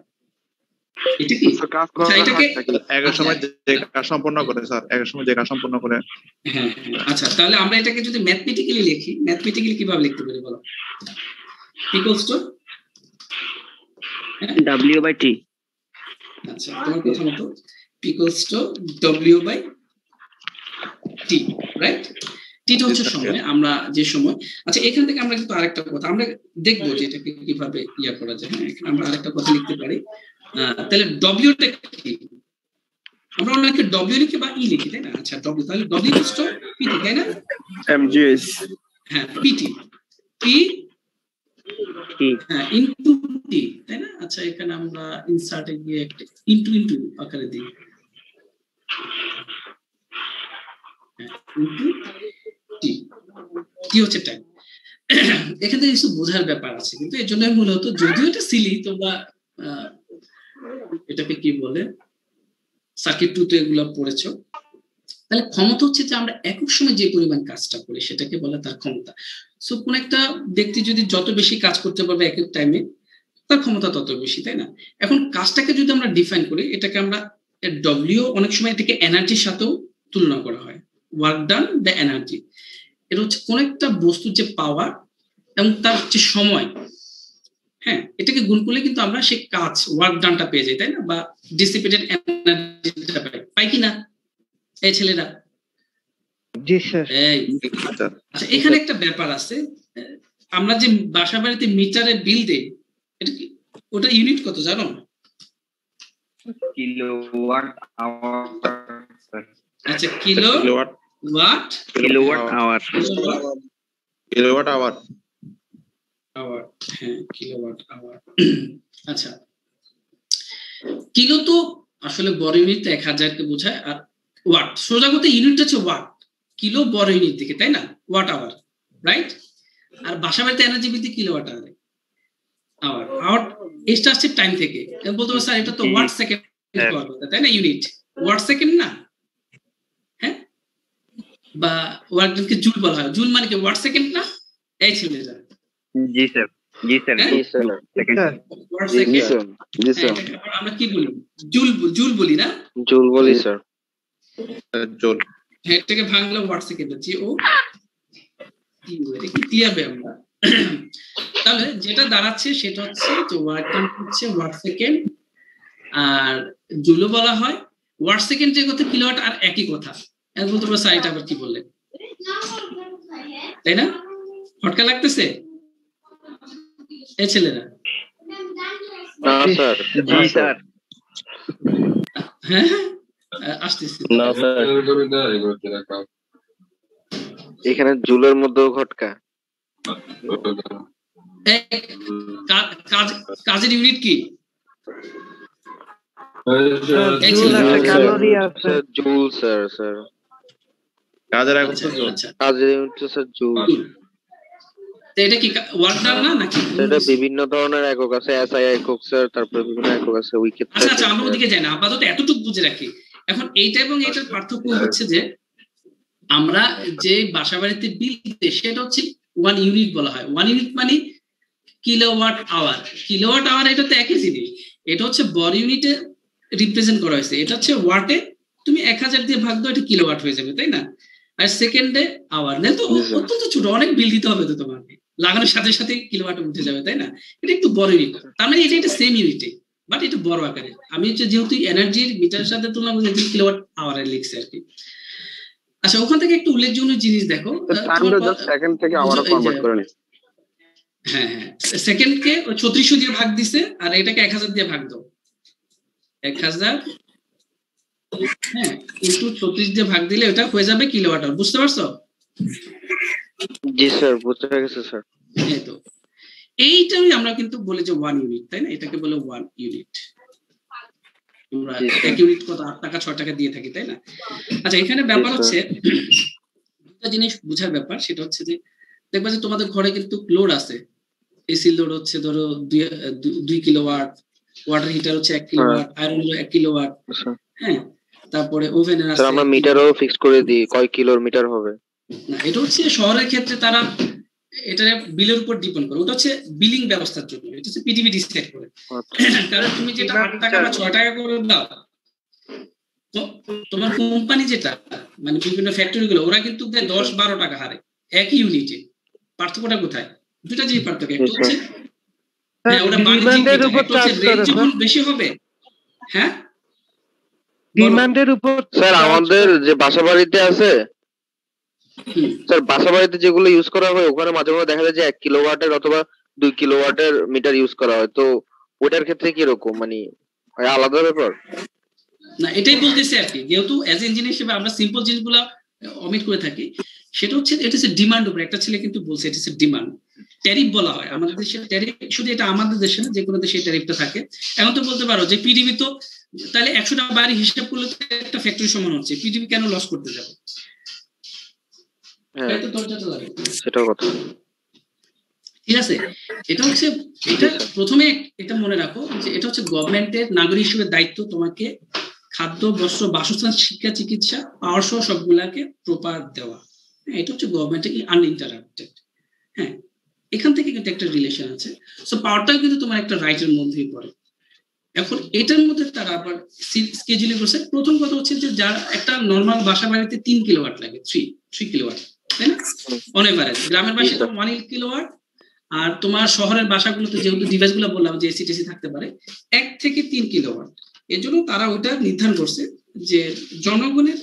এটা কি? আচ্ছা, সময় যে কাজ সম্পন্ন করে স্যার সময় যে কাজ সম্পন্ন করে। হ্যাঁ হ্যাঁ, আচ্ছা তাহলে আমরা এটাকে যদি ম্যাথমেটিক্যালি লিখি ম্যাথমেটিক্যালি কীভাবে লিখতে পারি বলো? Equals to W by T আচ্ছা তোমার কথা মতো। Equals to W by T right টিটা হচ্ছে সময় আমরা যে সময়। আচ্ছা এখান থেকে আমরা কিন্তু আরেকটা কথা আমরা দেখব যে এটাকে কীভাবে ইয়া করা যায়। হ্যাঁ আমরা আরেকটা কথা লিখতে পারি। তাহলে ডব্লিউটা কি? আমরা অনেকে ডব্লিউ লিখি বা ই লিখি তাই না? আচ্ছা ডব্লিউ তাহলে ডব্লিউ ইকুয়ালস টু পিটি তাই না? এমজিএস হ্যাঁ পিটি পি হ্যাঁ ইনটু টি তাই না? আচ্ছা এখানে আমরা ইনসার্টে গিয়ে একটা ইনটু ইনটু আকারে দিই। কি হচ্ছে টাইম এখান কিছু বোঝার ব্যাপার আছে, কিন্তু জন্য মূলত যদিও এটা সিলি তোমরা এটাকে কি বলে? সার্কিট টু তো এগুলো পড়েছো। তাহলে ক্ষমতা হচ্ছে যে আমরা একক সময় যে পরিমাণ কাজটা করি, সেটাকে বলে তার ক্ষমতা। সো কোন একটা ব্যক্তি যদি যত বেশি কাজ করতে পারবে এক এক টাইমে তার ক্ষমতা তত বেশি, তাই না? এখন কাজটাকে যদি আমরা ডিফাইন করি, এটাকে আমরা ডব্লিউ অনেক সময় এটাকে এনার্জির সাথেও তুলনা করা হয়। ওয়ার্ক ডান দ্য এনার্জি এটা হচ্ছে কোন একটা বস্তুর যে পাওয়ার এবং তার যে সময়। হ্যাঁ এটাকে গুণ করলে কিন্তু আমরা সেই কাজ ওয়ার্ক ডানটা পেয়ে যাই তাই না? বা ডিসিপেটেড এনার্জিটা পাই। পাই কি না? এই ছেলেরা। আচ্ছা এখানে একটা ব্যাপার আছে। আমরা যে বাসা বাড়িতে মিটারে বিল দেই এটা কি ওটা ইউনিট কত জানো? কিলোওয়াট আওয়ার আচ্ছা kilo kilowatt watt kilowatt hour kilowatt hour hour হ্যাঁ কিলোওয়াট আওয়ার আচ্ছা কিলো তো আসলে বড় ইউনিট এক হাজারকে বোঝায় আর ওয়াট সোজা কথা ইউনিটটা হচ্ছে ওয়াট কিলো বড় ইউনিট দিকে তাই না? ওয়াট আওয়ার রাইট আর বাসা বাড়িতে এনার্জি বৃদ্ধি কিলোওয়াট আওয়ার আওয়ার আওয়ার এটা টাইম থেকে। বলতে পারো স্যার এটা তো ওয়াট সেকেন্ড কথা তাই না ইউনিট ওয়াট সেকেন্ড না? হ্যাঁ? বা ওয়াটকে জুল বলা হয়। জুল মানে কি ওয়াট সেকেন্ড না? এই ছেলেরা জি স্যার। জি স্যার। হ্যাঁ? জি স্যার। সেকেন্ড জি স্যার। জি স্যার। আমরা কি বলি? জুল জুল বলি না? জুল বলি স্যার। জোল হ্যাঁ, এটাকে ভাঙলে ওয়াট সেকেন্ড হচ্ছে ও কি হবে আমরা। তাহলে যেটা দাঁড়াচ্ছে সেটা হচ্ছে যে ওয়াট কাউন্ট হচ্ছে ওয়াট সেকেন্ড আর জুলো বলা হয় ওয়াট সেকেন্ড যে কথা কিলোওয়াট আর একই কথা। এখন বলতে পারো স্যার আবার কি বললেন তাই না? ফটকা লাগতেছে? এই ছেলেরা। না স্যার। জি স্যার। হ্যাঁ হ্যাঁ। আসতেছি। এখানে জুলের মধ্যেও ঘটকা। কাজের ইউনিট কি এটা কি না সেটা বিভিন্ন ধরনের একক আছে একক স্যার তারপরে বিভিন্ন একক আছে আচ্ছা আমরা ওদিকে যাই না। আপাতত এতটুকু বুঝে রাখি। এখন এইটা এবং এটার পার্থক্য হচ্ছে যে আমরা যে বাসা বাড়িতে বিল সেটা হচ্ছে ওয়ান ইউনিট বলা হয়। ওয়ান ইউনিট মানে কিলোওয়াট আওয়ার কিলোওয়াট আওয়ার এটা তো একই জিনিস। এটা হচ্ছে বড় ইউনিটে রিপ্রেজেন্ট করা হয়েছে। এটা হচ্ছে ওয়াটে তুমি এক হাজার দিয়ে ভাগ দাও এটা কিলোওয়াট হয়ে যাবে তাই না? আর সেকেন্ডে আওয়ার না তো অত্যন্ত ছোট অনেক বিল দিতে হবে তো তোমাকে। লাগানোর সাথে সাথে কিলোওয়াট উঠে যাবে তাই না? এটা একটু বড় ইউনিট তার মানে এটা এটা সেম ইউনিটে বাট এটা বড় আকারে। আমি হচ্ছে যেহেতু এনার্জির মিটারের সাথে তুলনা করে কিলোওয়াট আওয়ারে লিখছি আর কি। আচ্ছা ওখান থেকে একটু উল্লেখযোগ্য জিনিস দেখো। সেকেন্ড থেকে আবারও এই করে নিচ্ছি। হ্যাঁ হ্যাঁ। সেকেন্ডকে ছত্রিশশো দিয়ে ভাগ দিছে আর এটাকে এক হাজার দিয়ে ভাগ দাও। এক হাজার হ্যাঁ ইন্টু ছত্রিশ দিয়ে ভাগ দিলে ওটা হয়ে যাবে কিলোওয়াট আওয়ার বুঝতে পারছ? জি স্যার বুঝতে গেছে স্যার। এই তো। এইটাই আমরা কিন্তু বলি যে ওয়ান ইউনিট তাই না? এটাকে বলে ওয়ান ইউনিট আমরা। এক ইউনিট কত আট টাকা ছ টাকা দিয়ে থাকি তাই না? আচ্ছা এখানে ব্যাপার হচ্ছে একটা জিনিস বোঝার ব্যাপার সেটা হচ্ছে যে দেখবা যে তোমাদের ঘরে কিন্তু লোড আছে। এসি লোড হচ্ছে ধরো দুই কিলোওয়াট ওয়াটার হিটার হচ্ছে এক কিলোওয়াট আয়রন হলো এক কিলোওয়াট স্যার হ্যাঁ? তারপরে ওভেনের আছে আমরা মিটারও ফিক্স করে দিই কয় কিলোর মিটার হবে? না এটা হচ্ছে শহরের ক্ষেত্রে তারা এটা বিলের উপর ডিপেন্ড করে। ওটা হচ্ছে বিলিং ব্যবস্থার জন্য। এটা হচ্ছে পিটিভি ডিসাইড করে। কারণ তুমি যেটা আট টাকা বা ছয় টাকা করে দাও তো তোমার কোম্পানি যেটা মানে বিভিন্ন ফ্যাক্টরি গুলো ওরা কিন্তু দশ বারো টাকা হারে একই ইউনিটে পার্থক্যটা কোথায়? দুটা জিনিস পার্থক্য। একটা হচ্ছে হ্যাঁ ওটা বাণিজ্যিক যখন বেশি হবে হ্যাঁ? ডিমান্ডের উপর স্যার আমাদের যে বাসা বাড়িতে আছে। স্যার বাসা বাড়িতে যেগুলো ইউজ করা হয়, ওখানে মাঝে মাঝে দেখা যায় যে এক কিলো ওয়াটের অথবা দুই কিলো ওয়াটের মিটার ইউজ করা হয়। তো ওটার ক্ষেত্রে কি রকম মানে আলাদা ব্যাপার? না, এটাই বলতেছি আর কি। যেহেতু অ্যাজ ইঞ্জিনিয়ার হিসেবে আমরা সিম্পল জিনিসগুলো অমিট করে থাকি, সেটা হচ্ছে এটা হচ্ছে ডিমান্ড উপরে। একটা ছেলে কিন্তু বলছে এটা হচ্ছে ডিমান্ড ট্যারিফ বলা হয়। আমাদের দেশে ট্যারিফ শুধু এটা আমাদের দেশে না যে কোনো দেশে ট্যারিফটা থাকে। এখন তো বলতে পারো যে পিডিবি তো, তাহলে একশোটা বাড়ি হিসাব করলে তো একটা ফ্যাক্টরি সমান হচ্ছে। পিডিবি কেন লস করতে যাবে হ্যাঁ তাই তো দরজাটা লাগে সেটাও কথা। ঠিক আছে? এটা হচ্ছে এটা প্রথমে এটা মনে রাখো যে এটা হচ্ছে গভর্নমেন্টের নাগরিক হিসেবে দায়িত্ব তোমাকে খাদ্য বস্ত্র বাসস্থান শিক্ষা চিকিৎসা পাওয়ার সহ সবগুলাকে প্রপার দেওয়া। হ্যাঁ, এটা হচ্ছে গভর্নমেন্টের আনইন্টারাপ্টেড হ্যাঁ এখান থেকে কিন্তু একটা রিলেশন আছে। সো পাওয়ারটাও কিন্তু তোমার একটা রাইটের মধ্যেই পড়ে। এখন এটার মধ্যে তারা আবার স্কেজুলিং করছে প্রথম কথা হচ্ছে যে যার একটা নর্মাল বাসা বাড়িতে তিন কিলোওয়াট লাগে থ্রি থ্রি কিলোওয়াট তাই না? অন এভারেজ গ্রামের বাসায়. ওয়ান কিলোওয়াট আর তোমার শহরের বাসাগুলোতে যেহেতু ডিভাইসগুলো বললাম যে এসি টেসি থাকতে পারে এক থেকে তিন কিলোওয়াট এর জন্য তারা ওইটা নির্ধারণ করছে যে জনগণের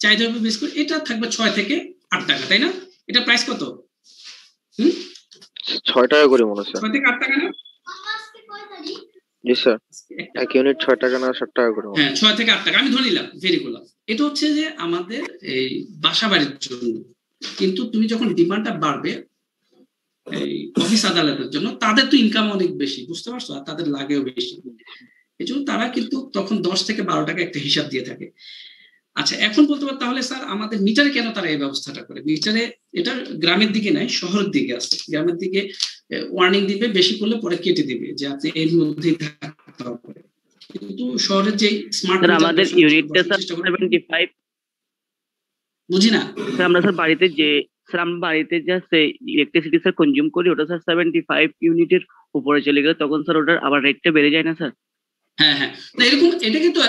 চাহিদার উপর বেশ করে এটা থাকবে ছয় থেকে আট টাকা তাই না? এটা প্রাইস কত? ছয় টাকা করে মনে স্যার ছয় থেকে আট টাকা না? জি স্যার। এক ইউনিট ছয় টাকা না ষাট টাকা করে হ্যাঁ ছয় থেকে আট টাকা। আমি ধরে নিলাম ভেরি করলাম এটা হচ্ছে যে আমাদের এই বাসা বাড়ির জন্য কিন্তু তুমি যখন ডিমান্ডটা বাড়বে এই অফিস আদালতের জন্য তাদের তো ইনকাম অনেক বেশি বুঝতে পারছ? আর তাদের লাগেও বেশি। এই জন্য তারা কিন্তু তখন দশ থেকে বারো টাকা একটা হিসাব দিয়ে থাকে। আচ্ছা এখন বলতে পারো তাহলে স্যার আমাদের মিটারে কেন তারা এই ব্যবস্থাটা করে? মিটারে এটা গ্রামের দিকে নাই শহরের দিকে আছে। গ্রামের দিকে ওয়ার্নিং দিবে বেশি করলে পরে কেটে দিবে যে আপনি এর মধ্যেই থাকতে হবে কিন্তু শহরের যে স্মার্ট আমাদের স্যার সেভেন্টি ফাইভ বুঝি না স্যার আমরা স্যার বাড়িতে যে স্যার আমরা বাড়িতে জাস্ট ইলেকট্রিসিটি স্যার কনজিউম করি ওটা স্যার সেভেন্টি ফাইভ ইউনিটের উপরে চলে গেলে তখন স্যার ওটার আবার রেটটা বেড়ে যায় না স্যার হ্যাঁ হ্যাঁ। এরকম এটা কিন্তু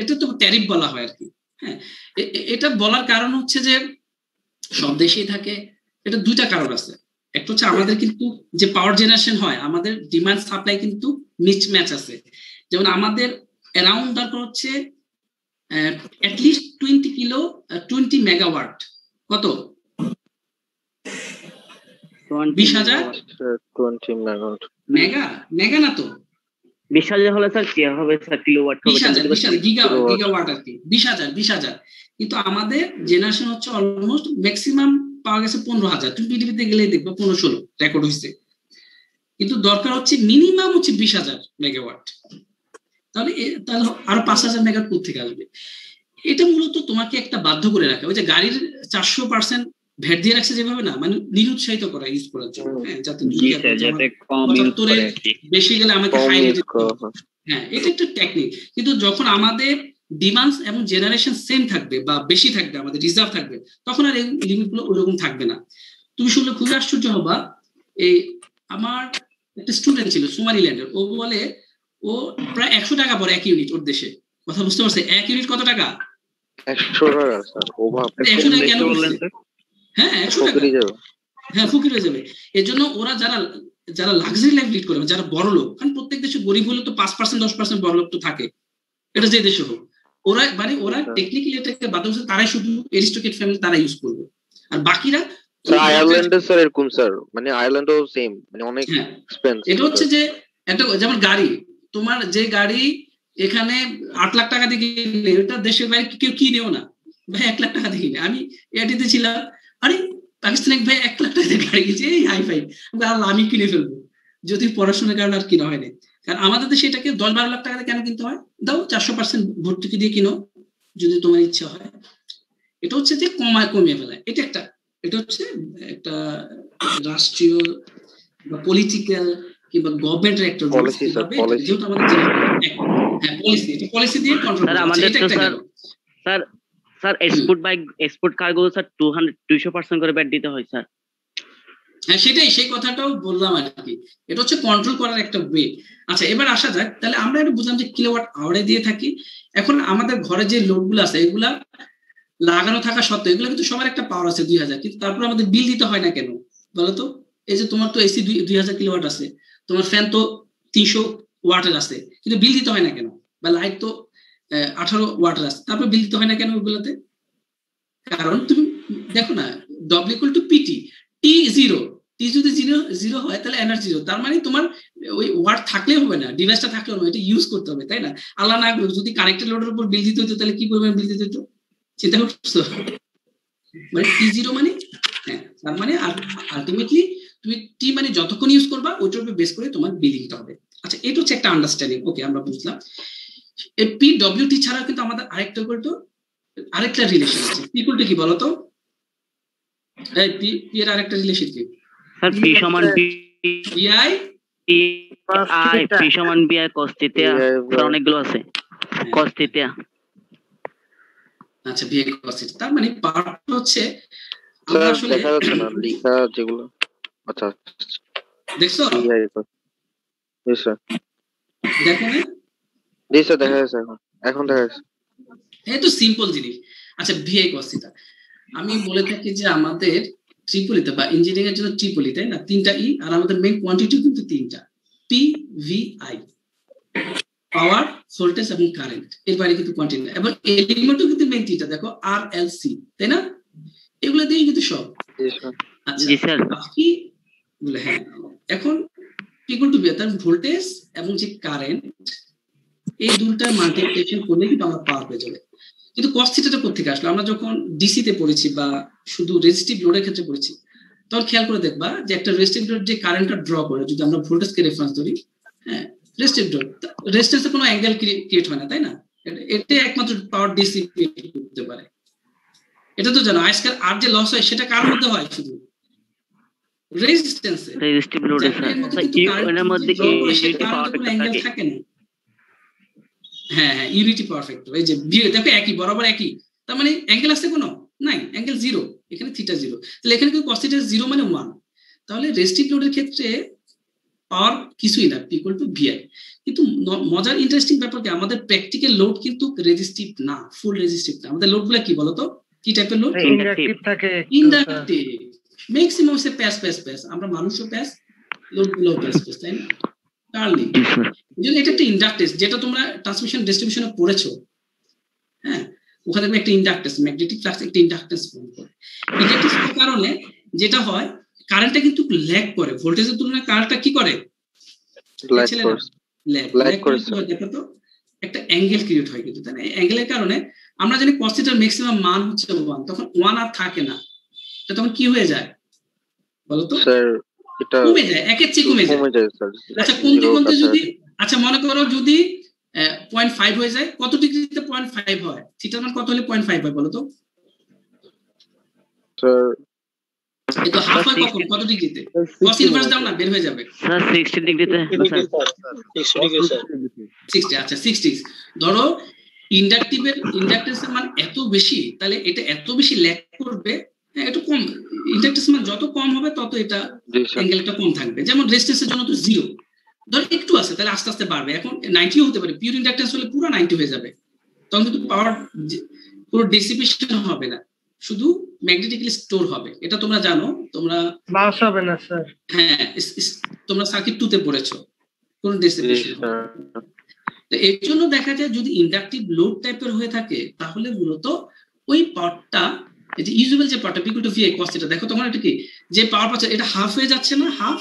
এটা তো ট্যারিফ বলা হয় আর কি হ্যাঁ এটা বলার কারণ হচ্ছে যে সব দেশেই থাকে। এটা দুইটা কারণ আছে। একটা হচ্ছে আমাদের কিন্তু যে পাওয়ার জেনারেশন হয় আমাদের ডিমান্ড সাপ্লাই কিন্তু মিস ম্যাচ আছে। যেমন আমাদের অ্যারাউন্ড দরকার হচ্ছে at least twenty kilo twenty megawatt কত? বিশ হাজার? Megawatt mega? মেগা না তো? বিশ হাজার হলে স্যার কি হবে? স্যার কিলোওয়াট বিশ হাজার বিশ হাজার গিগা গিগাওয়াট আর কি। বিশ হাজার বিশ হাজার। কিন্তু আমাদের জেনারেশন হচ্ছে অলমোস্ট ম্যাক্সিমাম পাওয়া গেছে পনেরো হাজার। তুমি পৃথিবীতে গেলেই দেখবে পনেরো ষোলো রেকর্ড হয়েছে কিন্তু দরকার হচ্ছে মিনিমাম হচ্ছে বিশ হাজার মেগাওয়াট তাহলে তাহলে আরও পাঁচ হাজার কোথা থেকে আসবে? এটা মূলত তোমাকে একটা বাধ্য করে রাখে। ওই যে গাড়ির চারশো পার্সেন্ট ভ্যাট দিয়ে রাখছে যেভাবে না মানে নিরুৎসাহিত করা ইউজ করার জন্য হ্যাঁ যাতে বেশি গেলে আমাকে হাই রেটে হয় এটা একটা টেকনিক কিন্তু যখন আমাদের ডিমান্ড এবং জেনারেশন সেম থাকবে বা বেশি থাকবে আমাদের রিজার্ভ থাকবে তখন আর এই লিমিটগুলো ওইরকম থাকবে না। তুমি শুনলে খুবই আশ্চর্য হবা এই আমার একটা স্টুডেন্ট ছিল সোমালিল্যান্ডের ও বলে ও প্রায় একশো টাকা পরে এক ইউনিট ওর দেশে। কথা বুঝতে পারছে এক ইউনিট কত টাকা? একশো একশো কেন হ্যাঁ একশো টাকা। হ্যাঁ ফকির হয়ে যাবে। এর জন্য ওরা যারা যারা লাক্সারি লাইফ লিড করে যারা বড় লোক কারণ প্রত্যেক দেশে গরিব হলে তো পাঁচ পার্সেন্ট দশ পার্সেন্ট বড় লোক তো থাকে। এটা যে দেশে হোক। ওরা মানে ওরা। টেকনিক্যালি এটাকে বাধ্য করছে তারাই শুধু এরিস্টোকেট ফ্যামিলি তারা ইউজ করবে। আর বাকিরা আয়ারল্যান্ডে স্যার এরকম স্যার। মানে আয়ারল্যান্ডেও সেম মানে অনেক হ্যাঁ। এক্সপেন্স এটা হচ্ছে যে একটা যেমন গাড়ি তোমার যে গাড়ি এখানে আট লাখ টাকা দিয়ে কিনে ওটা দেশের বাইরে কেউ কিনেও না। ভাই, এক লাখ টাকা দিয়ে আমি এটিতে ছিলাম। আরে, পাকিস্তানে ভাই এক লাখ টাকা গাড়ি কিনছে। এই হাই ফাই আমি কিনে ফেলব। যদি পড়াশোনার কারণে আর কিনা হয়নি কারণ আমাদের দেশে এটাকে দশ বারো লাখ টাকা দিয়ে কেন কিনতে হয়? দাও, চারশো পার্সেন্ট ভর্তুকি দিয়ে কিনো, যদি তোমার ইচ্ছা হয়। এটা হচ্ছে যে কমায় কমিয়ে ফেলায় এটা একটা, এটা হচ্ছে একটা রাষ্ট্রীয় বা পলিটিক্যাল কিংবা গভর্নমেন্টের একটা policy. যেহেতু আমাদের হ্যাঁ পলিসি এটা পলিসি দিয়ে কন্ট্রোল স্যার, আমাদের তো sir sir sir export by export cargo sir two hundred দুইশো পার্সেন্ট করে ব্যাট দিতে হয় স্যার হ্যাঁ সেটাই সেই কথাটাও বললাম আর কি। এটা হচ্ছে কন্ট্রোল করার একটা ওয়ে আচ্ছা এবার আসা যাক তাহলে আমরা একটু বুঝলাম যে কিলোওয়াট আওয়ারে দিয়ে থাকি। এখন আমাদের ঘরে যে লোডগুলো আছে এগুলা লাগানো থাকা সত্ত্বেও এগুলো কিন্তু সবার একটা পাওয়ার আছে দুই হাজার কিন্তু তারপর আমাদের বিল দিতে হয় না কেন? বলতো এই যে তোমার তো এসি দুই হাজার কিলোওয়াট আছে। তোমার ফ্যান তো তিনশো ওয়াটের আছে, কিন্তু বিল দিতে হয় না কেন? বা লাইট তো আঠারো ওয়াটের আছে। তারপর বিল দিতে হয় না কেন ওগুলোতে? কারণ তুমি দেখো না W equal to PT T zero T যদি জিরো জিরো হয়, তাহলে এনার্জি জিরো তার মানে তোমার ওই ওয়াট থাকলে হবে না ডিভাইসটা থাকলে হবে এটা ইউজ করতে হবে, তাই না? আল্লাহ না যদি কানেক্টেড লোডের উপর বিল দিতে হতো, তাহলে কি পরিমাণ বিল দিতে হতো? চিন্তা করছ? মানে টি জিরো মানে? হ্যাঁ তার মানে আলটিমেটলি তুমি টি মানে যতক্ষণ ইউজ করবা ওইটার উপর বেস করে তোমার বিলিংটা হবে। আচ্ছা এটা হচ্ছে একটা আন্ডারস্ট্যান্ডিং ওকে আমরা বুঝলাম। এই পি ডব্লিউ টি ছাড়াও কিন্তু আমাদের আরেকটা ইকুয়াল টু আরেকটা রিলেশন আছে। পি ইকুয়াল টু কি বলতো? এই পি পি এর আরেকটা রিলেশন কি স্যার পি সমান পি পিআই আই পি সমান B I cos theta sir অনেকগুলো আছে। কস থিটা আচ্ছা বিএ কস তার মানে পার্ট হচ্ছে আমরা আসলে দেখা যাচ্ছে না লেখা যেগুলো। আচ্ছা দেখছ? PI কর। জি স্যার দেখো না? জি স্যার দেখা যাচ্ছে এখন। এখন দেখা যাচ্ছে। এই তো সিম্পল জিনিস। আচ্ছা ভিআই কস আমি বলে থাকি যে আমাদের ট্রিপলিতে বা ইঞ্জিনিয়ারিং এর জন্য ট্রিপলি তাই না? তিনটা ই আর আমাদের মেইন কোয়ান্টিটি কিন্তু তিনটা। P V I power voltage এবং কারেন্ট এর বাইরে কিন্তু কোয়ান্টিটি না এবং এলিমেন্টও কিন্তু মেইন তিনটা। দেখো আর এল সি তাই না? এগুলো দিয়েই কিন্তু সব। জি স্যার আচ্ছা জি স্যার বাকি হ্যাঁ এখন ইকুয়াল টু তার ভোল্টেজ এবং যে কারেন্ট এই দুটার মাল্টিপ্লিকেশন করলে কিন্তু আমরা পাওয়ার পেয়ে যাবে। কিন্তু কস থিটাটা কোথেকে আসলো? আমরা যখন ডিসি তে পড়েছি বা শুধু রেজিস্টিভ লোডের ক্ষেত্রে পড়েছি, তখন খেয়াল করে দেখবা যে একটা রেজিস্টিভ লোড যে কারেন্টটা ড্র করে, যদি আমরা ভোল্টেজকে রেফারেন্স ধরি হ্যাঁ রেজিস্টিভ লোড রেজিস্ট্যান্সে কোনো অ্যাঙ্গেল ক্রিয়েট হয় না, তাই না? এটা- একমাত্র পাওয়ার ডিসি করতে পারে। এটা তো জানো, আজকাল আর যে লস হয়, সেটা কার মধ্যে হয়? শুধু রেজিস্ট্যান্সে রেজিস্টিভ লোডে স্যার স্যার ইউ এর মধ্যে কি ইউনিটি পাওয়ার ফ্যাক্টর থাকে? থাকে না। হ্যাঁ হ্যাঁ ইউনিটি পারফেক্ট এই যে দেখো একই বরাবর একই। তার মানে অ্যাঙ্গেল আছে কোনো? নাই অ্যাঙ্গেল জিরো এখানে থিটা জিরো তাহলে এখানে কিন্তু থিটা জিরো মানে ওয়ান তাহলে লোডের ক্ষেত্রে পাওয়ার কিছুই না ইকুয়াল টু ভিআই কিন্তু মজার ইন্টারেস্টিং ব্যাপার কি? আমাদের প্র্যাকটিক্যাল লোড কিন্তু রেজিস্টিভ না ফুল রেজিস্টিভ না। আমাদের লোডগুলা কি বলতো? কি টাইপের লোড ইন্ডাকটিভ থাকে। ইন্ডাকটিভ ম্যাক্সিমাম সে প্যাস প্যাস প্যাস আমরা মানুষও প্যাস লোডগুলো প্যাস প্যাস তাই না? জন্য এটা একটা ইন্ডাকটেন্স যেটা তোমরা ট্রান্সমিশন ডিস্ট্রিবিউশনে পড়েছো হ্যাঁ? ওখানে দেখবে একটা ইন্ডাকটেন্স ম্যাগনেটিক ফ্লাক্স একটা ইন্ডাকটেন্স ফর্ম করে। ইন্ডাকটেন্সের কারণে যেটা হয় কারেন্টটা কিন্তু ল্যাগ করে। ভোল্টেজের তুলনায় কারেন্টটা কি করে? তো একটা অ্যাঙ্গেল ক্রিয়েট হয় কিন্তু তাই না? অ্যাঙ্গেলের কারণে আমরা জানি কস্টিটার ম্যাক্সিমাম মান হচ্ছে ওয়ান তখন ওয়ান আর থাকে না। তখন কি হয়ে যায়? বলো তো এটা কমে যায় একের চেয়ে কমে যায়। আচ্ছা কমতে কমতে যদি আচ্ছা মনে করো যদি পয়েন্ট ফাইভ হয়ে যায় কত ডিগ্রিতে পয়েন্ট ফাইভ হয়? থিটার মান কত হলে পয়েন্ট ফাইভ হয় বলো তো? তো হাফ হয় কখন? কত ডিগ্রিতে? কস ইনভার্স দাও না বের হয়ে যাবে। স্যার সিক্সটি ডিগ্রিতে? স্যার সিক্সটি আচ্ছা সিক্সটি ধরো ইন্ডাকটিভের ইন্ডাকটেন্সের মান এত বেশি তাহলে এটা এত বেশি ল্যাক করবে একটু কম। ইন্ডাকটেন্স মান যত কম হবে তত এটা অ্যাঙ্গেলটা কম থাকবে। যেমন রেজিস্ট্যান্সের জন্য তো জিরো ধর একটু আছে তাহলে আস্তে আস্তে বাড়বে। এখন নাইনটিও হতে পারে। পিওর ইন্ডাকটেন্স হলে পুরো নাইনটি হয়ে যাবে। তখন কিন্তু পাওয়ার পুরো ডিসিপেশন হবে না। শুধু ম্যাগনেটিক্যালি স্টোর হবে। এটা তোমরা জানো। তোমরা বাস হবে না স্যার হ্যাঁ তোমরা সার্কিট টু তে পড়েছো। কোন ডিসিপেশন তো এর জন্য দেখা যায় যদি ইন্ডাকটিভ লোড টাইপের হয়ে থাকে তাহলে মূলত ওই পাওয়ারটা এই যে ইউজুয়াল যে পাওয়ারটা পিকু টু কস এটা দেখো তোমার এটা কি? যে পাওয়ার পাচ্ছে এটা হাফ হয়ে যাচ্ছে না? হাফ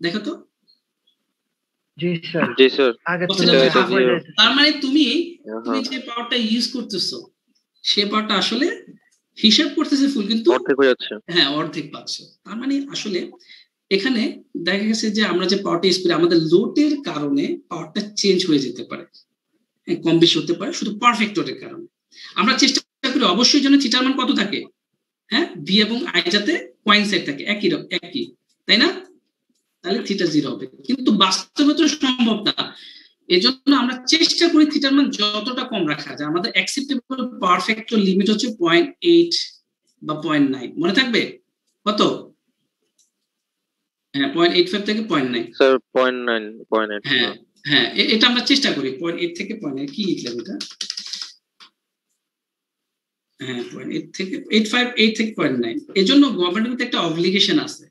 দেখো তো। জি স্যার জি স্যার হয়ে। তার মানে তুমি তুমি হ্যাঁ। যে পাওয়ারটা ইউজ করতেছো সে পাওয়ারটা আসলে হিসাব করতেছে ফুল কিন্তু অর্ধেক হয়ে যাচ্ছে। হ্যাঁ অর্ধেক পাচ্ছ। তার মানে আসলে এখানে দেখা গেছে যে আমরা যে পাওয়ারটা ইউজ করি আমাদের লোডের কারণে পাওয়ারটা চেঞ্জ হয়ে যেতে পারে। হ্যাঁ, কম বেশি হতে পারে শুধু পারফেক্ট লোডের কারণে। আমরা চেষ্টা করি অবশ্যই যেন থিটার মান কত থাকে? হ্যাঁ? ভি এবং আই যাতে পয়েন্ট সাইড থাকে একই রকম একই তাই না? তাহলে থিটা জিরো হবে। কিন্তু বাস্তবে তো সম্ভব না এই জন্য আমরা চেষ্টা করি থিটার মান যতটা কম রাখা যায়। আমাদের অ্যাকসেপ্টেবল পারফেক্ট লিমিট হচ্ছে পয়েন্ট এইট বা পয়েন্ট নাইন মনে থাকবে? কত? হ্যাঁ পয়েন্ট এইট ফাইভ থেকে point nine sir point nine point eight হ্যাঁ হ্যাঁ এটা আমরা চেষ্টা করি পয়েন্ট এইট থেকে পয়েন্ট কি লিখলাম এটা? হ্যাঁ পয়েন্ট এইট থেকে এইট ফাইভ এইট থেকে পয়েন্ট নাইন এই জন্য গভর্নমেন্টের মধ্যে একটা অব্লিগেশন আছে।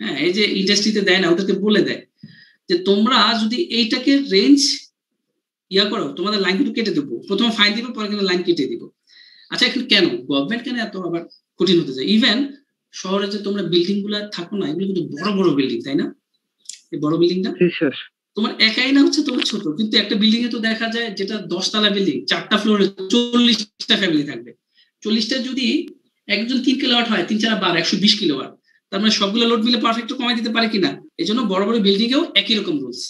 হ্যাঁ এই যে ইন্ডাস্ট্রিতে দেয় না ওদেরকে বলে দেয় যে তোমরা যদি এইটাকে রেঞ্জ ইয়া করো তোমাদের লাইন কিন্তু কেটে দেবো। প্রথম ফাইন দিব পরে কিন্তু লাইন কেটে দিব। আচ্ছা এখন কেন? গভর্নমেন্ট কেন এত আবার কঠিন হতে যায় ইভেন শহরে যে তোমরা বিল্ডিংগুলা থাকো না এগুলো কিন্তু বড় বড় বিল্ডিং তাই না? এই বড় বিল্ডিংটা তোমার একাই না হচ্ছে তোমার ছোট। কিন্তু একটা বিল্ডিং এ তো দেখা যায় যেটা দশতলা বিল্ডিং চারটা ফ্লোরে চল্লিশটা ফ্যামিলি থাকবে। চল্লিশটা যদি একজন তিন কিলোওয়াট হয়, তিন চার বার, একশো বিশ কিলোওয়াট তার মানে সবগুলো লোড মিলে পারফেক্ট কমাই দিতে পারে কিনা? এই জন্য বড় বড় বিল্ডিং এও একই রকম রুলস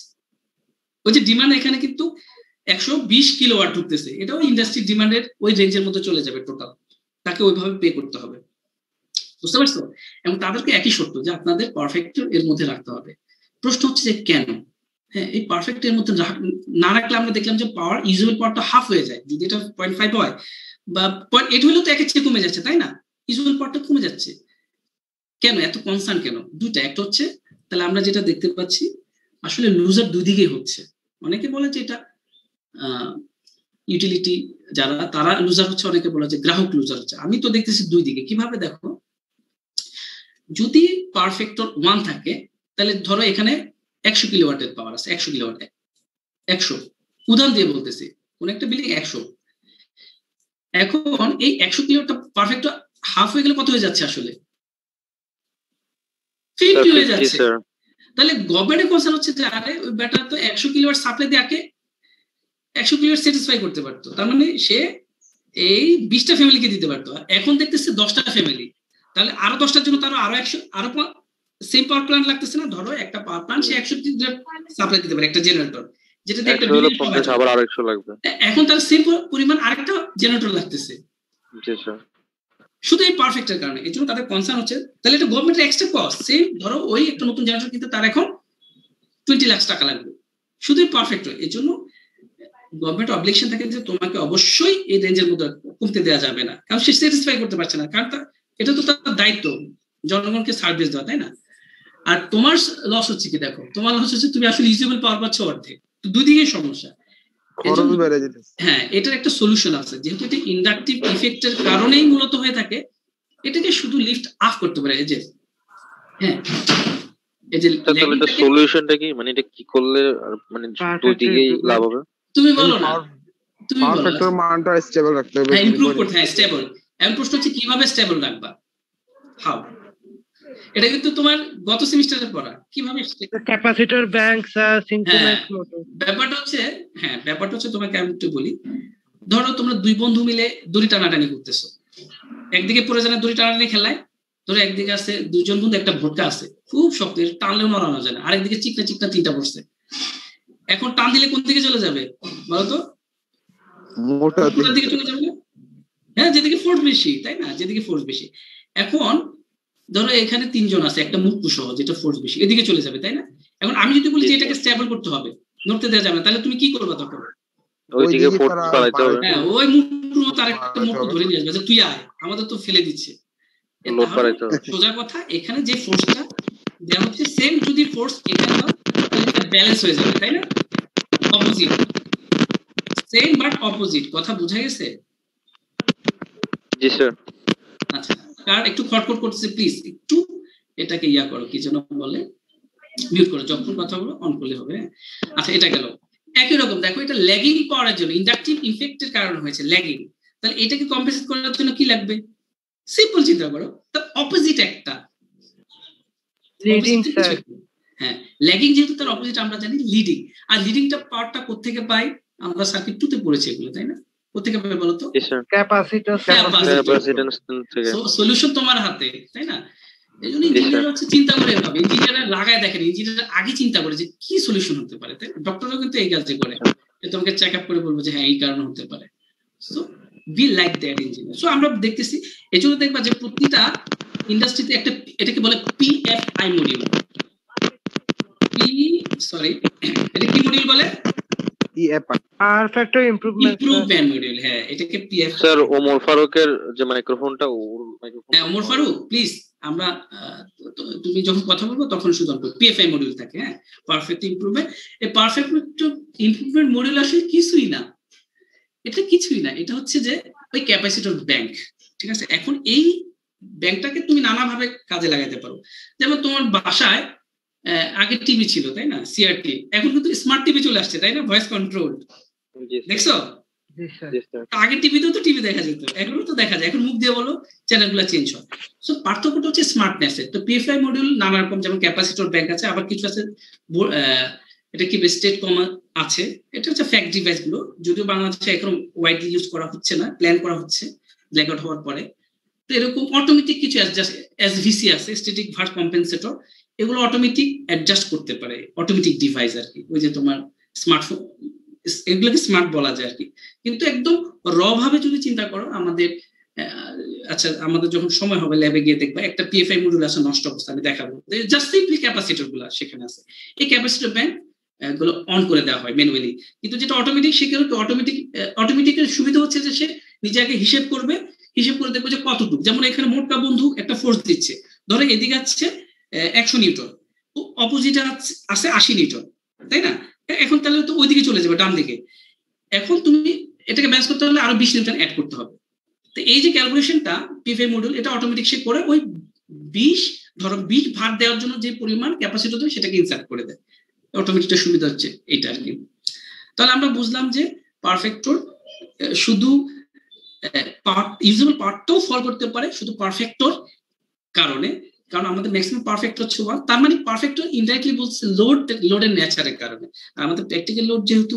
ওই যে ডিমান্ড এখানে কিন্তু একশো বিশ কিলোওয়াট ঢুকতেছে। এটাও ইন্ডাস্ট্রি ডিমান্ডের ওই রেঞ্জের মধ্যে চলে যাবে টোটাল তাকে ওইভাবে পে করতে হবে। বুঝতে পারছ? এবং তাদেরকে একই শর্ত যে আপনাদের পারফেক্ট এর মধ্যে রাখতে হবে। প্রশ্ন হচ্ছে যে কেন? হ্যাঁ এই পারফেক্ট এর মধ্যে না রাখলে আমরা দেখলাম যে পাওয়ার ইউজুয়াল পাওয়ারটা হাফ হয়ে যায়। যদি এটা পয়েন্ট ফাইভ হয় বা এইট হলেও তো একের চেয়ে কমে যাচ্ছে, তাই না? ইউজুয়াল পাওয়ারটা কমে যাচ্ছে। কেন? এত কনসার্ন কেন? দুইটা, একটা হচ্ছে, তাহলে আমরা যেটা দেখতে পাচ্ছি, আসলে লুজার দুই দিকে হচ্ছে। অনেকে বলে যে এটা ইউটিলিটি যারা, তারা লুজার হচ্ছে, অনেকে বলে যে গ্রাহক লুজার হচ্ছে। আমি তো দেখতেছি দুই দিকে কীভাবে দেখো? যদি পারফেক্টর ওয়ান থাকে, তাহলে ধরো এখানে একশো কিলোওয়াটের পাওয়ার আছে, একশো কিলোওয়াট একশো। উদাহরণ দিয়ে বলতেছি, কোন একটা বিল্ডিং একশো। এখন এই একশো কিলোওয়াটটা পারফেক্ট হাফ হয়ে গেলে কত হয়ে যাচ্ছে আসলে? ফিফটি হয়ে যাচ্ছে। তাহলে গভর্নমেন্টের কোশ্চেন হচ্ছে যে আরে ওই ব্যাটার তো একশো কিলোওয়াট সাপ্লাই দিয়ে আগে একশো কিলোওয়াট স্যাটিসফাই করতে পারতো। তার মানে সে এই বিশটা ফ্যামিলিকে দিতে পারতো। আর এখন দেখতেছে দশটা ফ্যামিলি তাহলে আরও দশটার জন্য তারও আরও একশো আরও সেম পাওয়ার প্ল্যান্ট লাগতেছে না? ধরো একটা পাওয়ার প্ল্যান্ট সে একশো সাপ্লাই দিতে পারে একটা জেনারেটর যেটা দিয়ে একটা একশো পঞ্চাশ আবার আরেকশো লাগবে। এখন তার সেম পরিমাণ আরেকটা জেনারেটর লাগতেছে। জি স্যার শুধু এই পারফেক্টের কারণে। এই জন্য তাদের কনসার্ন হচ্ছে তাহলে এটা গভর্নমেন্টের এক্সট্রা কস্ট সেম ধরো ওই একটা নতুন জেনারেটর কিনতে তার এখন টোয়েন্টি লাখ টাকা লাগবে। শুধুই পারফেক্ট এই জন্য গভর্নমেন্ট অবলিকশন থাকে যে তোমাকে অবশ্যই এই রেঞ্জের মধ্যে কমতে দেওয়া যাবে না। কারণ সে স্যাটিসফাই করতে পারছে না। কারণ এটা তো তার দায়িত্ব। জনগণকে সার্ভিস দেওয়া তাই না? আর তোমার লস হচ্ছে কি দেখো? তোমার লস হচ্ছে তুমি আসলে ইউজেবল পাওয়ার পাচ্ছ অর্ধেক। তো দুদিকেই সমস্যা। হ্যাঁ এটার একটা সলিউশন আছে। যেহেতু এটা ইন্ডাকটিভ ইফেক্টের কারণেই মূলত হয়ে থাকে এটাকে শুধু লিফট অফ করতে পারে এই যে হ্যাঁ এই যে স্যার তাহলে সলিউশনটা কি? মানে এটা কি করলে আর মানে. লাভ হবে? তুমি বলো না। তুমি বলো ফ্যাক্টর মানটা স্টেবল রাখতে হবে হ্যাঁ ইমপ্রুভ করতে হ্যাঁ স্টেবল এখন প্রশ্ন হচ্ছে কীভাবে স্টেবল রাখবা? হাউ এটা কিন্তু তোমার গত সেমিস্টারের পড়া। কীভাবে ক্যাপাসিটর ব্যাংক ব্যাপারটা হচ্ছে হ্যাঁ ব্যাপারটা হচ্ছে তোমাকে আমি একটু বলি। ধরো তোমরা দুই বন্ধু মিলে দড়ি টানাটানি করতেছো। একদিকে পড়ে জানে দড়ি টানাটানি খেলায় ধরো একদিকে আছে দুজন বন্ধু একটা ভোটকা আছে। খুব শক্ত এটা টানলেও নড়ানো যায় না। আরেকদিকে চিকনা চিকনা তিনটা পড়ছে। এখন টান দিলে কোন দিকে চলে যাবে বলতো? মোটা দিকে চলে যাবে। হ্যাঁ যেদিকে ফোর্স বেশি তাই না? যেদিকে ফোর্স বেশি। এখন ধরো এখানে তিনজন আছে একটা মুক্ত সহ যেটা ফোর্স বেশি। এদিকে চলে যাবে তাই না? এখন আমি যদি বলি যে এটাকে স্টেবল করতে হবে নড়তে দেওয়া যাবে না তাহলে তুমি কি করবে তখন? ওইদিকে ফোর্স তারা চালাইতে হবে। হ্যাঁ ওই মুক্ত তার একটা মুক্ত ধরে নিয়ে আসবে তুই আয় আমাদের তো ফেলে দিচ্ছে। সোজা কথা এখানে যে ফোর্সটা দেওয়া হচ্ছে সেম যদি ফোর্স এখানে ব্যালেন্স হয়ে যাবে তাই না? অপোজিট সেম বাট অপোজিট কথা বোঝা গেছে? জি স্যার আচ্ছা কার একটু খটখট করতেছে প্লিজ একটু এটাকে ইয়া করো কি যেন বলে? মিউট করো যখন কথা বলো অন করলে হবে হ্যাঁ? আচ্ছা এটা গেল। একই রকম দেখো এটা ল্যাগিং পাওয়ার জন্য ইন্ডাকটিভ ইফেক্টের কারণে হয়েছে ল্যাগিং তাহলে এটাকে কম্পেনসেট করার জন্য কি লাগবে? সিম্পল চিন্তা করো তার অপোজিট একটা। হ্যাঁ ল্যাগিং যেহেতু তার অপোজিট আমরা জানি লিডিং আর লিডিংটা পাওয়ারটা কোথেকে পাই? আমরা সার্কিট টুতে পড়েছি এগুলো তাই না? কোথেকে. ক্যাপাসিটেন্স থেকে। সলিউশন তোমার হাতে তাই না? এই জন্য ইঞ্জিনিয়ার হচ্ছে চিন্তা করে ভাবে। ইঞ্জিনিয়ার লাগায় দেখেন। ইঞ্জিনিয়ার আগে চিন্তা করে যে কি সলিউশন হতে পারে তাই ডক্টরও কিন্তু এই কাজটা করে যে তোমাকে চেক আপ করে বলব যে হ্যাঁ এই কারণে হতে পারে। So be like that engineer so আমরা দেখতেছি এই জন্য দেখবা যে প্রতিটা ইন্ডাস্ট্রিতে একটা এটাকে বলে পিএফআই মডিউল পি সরি এটা কি মডিউল বলে? ইমপ্রুভমেন্ট ইমপ্রুভমেন্ট মডিউল হ্যাঁ এটাকে পিএফ স্যার ওমর ফারুকের যে মাইক্রোফোনটা ওর মাইক্রোফোন হ্যাঁ ওমর ফারুক প্লিজ আমরা আহ, তুমি যখন কথা বলব তখন শুধু পিএফআই মডিউল থাকে হ্যাঁ? পারফেক্ট ইমপ্রুভমেন্ট এই পারফেক্ট ইমপ্রুভমেন্ট মডিউল আসলে কিছুই না। এটা কিছুই না। এটা হচ্ছে যে ওই ক্যাপাসিটর ব্যাংক ঠিক আছে? এখন এই ব্যাংকটাকে তুমি নানাভাবে কাজে লাগাতে পারো। যেমন তোমার বাসায় আগে টিভি ছিল তাই না? সিআরটি এখন কিন্তু স্মার্ট টিভি চলে আসছে তাই না? ভয়েস কন্ট্রোল দেখছ? জি স্যার জি স্যার আগে টিভিতেও তো টিভি দেখা যেত এখনও তো দেখা যায়। এখন মুখ দিয়ে বলো চ্যানেল চ্যানেলগুলো চেঞ্জ হয়। সো পার্থক্যটা হচ্ছে স্মার্টনেস তো পিএফআই মডিউল নানা রকম যেমন ক্যাপাসিটর ব্যাংক আছে আবার কিছু আছে আহ, এটা কি স্টেট কমা আছে? এটা হচ্ছে ফ্যাক্ট ডিভাইসগুলো। যদিও বাংলাদেশে এখন ওয়াইডলি ইউজ করা হচ্ছে না প্ল্যান করা হচ্ছে ব্ল্যাক আউট হওয়ার পরে। তো এরকম অটোমেটিক কিছু এস ভিসি আছে স্ট্যাটিক ভার্স কম্পেনসেটর এগুলো অটোমেটিক অ্যাডজাস্ট করতে পারে অটোমেটিক ডিভাইস আর কি। ওই যে তোমার স্মার্টফোন এগুলোকে স্মার্ট বলা যায় আর কি। কিন্তু একদম র ভাবে যদি চিন্তা করো, আমাদের আচ্ছা আমাদের যখন সময় হবে ল্যাবে গিয়ে দেখবা, একটা পিএফআই মডিউল আছে নষ্ট অবস্থা আমি দেখাবো। জাস্ট সিম্পলি ক্যাপাসিটরগুলো সেখানে আছে। এই ক্যাপাসিটর ব্যাংকগুলো অন করে দেওয়া হয় ম্যানুয়ালি কিন্তু যেটা অটোমেটিক সেখানে অটোমেটিক অটোমেটিকের সুবিধা হচ্ছে যে সে নিজে আগে হিসেব করবে, হিসেব করে দেখবে যে কতটুকু। যেমন এখানে মোটকা বন্ধু একটা ফোর্স দিচ্ছে। ধরো এদিকে আছে একশো নিউটন। অপোজিটে আছে আশি নিউটন, তাই না? এখন তাহলে তো ওইদিকে চলে যাবে ডান দিকে। এখন তুমি এটাকে ব্যালেন্স করতে হলে আরও বিশ নিউটন অ্যাড করতে হবে। তো এই যে ক্যালকুলেশনটা পিফে মডিউল এটা অটোমেটিক সে করে ওই বিশ, ধরো বিশ ভার দেওয়ার জন্য যে পরিমাণ ক্যাপাসিটি দেবে সেটাকে ইনসার্ট করে দেয়। অটোমেটিকটা সুবিধা হচ্ছে এটা আর কি। তাহলে আমরা বুঝলাম যে পারফেক্টর শুধু পার্ট ইউজেবল পার্টটাও ফল করতে পারে, শুধু পারফেক্টর কারণে। কারণ আমাদের ম্যাক্সিমাম পারফেক্ট হচ্ছে ওয়ান তার মানে পারফেক্টর ইনডাইরেক্টলি বলছে লোড লোডের নেচারের কারণে। আর আমাদের প্র্যাকটিক্যাল লোড যেহেতু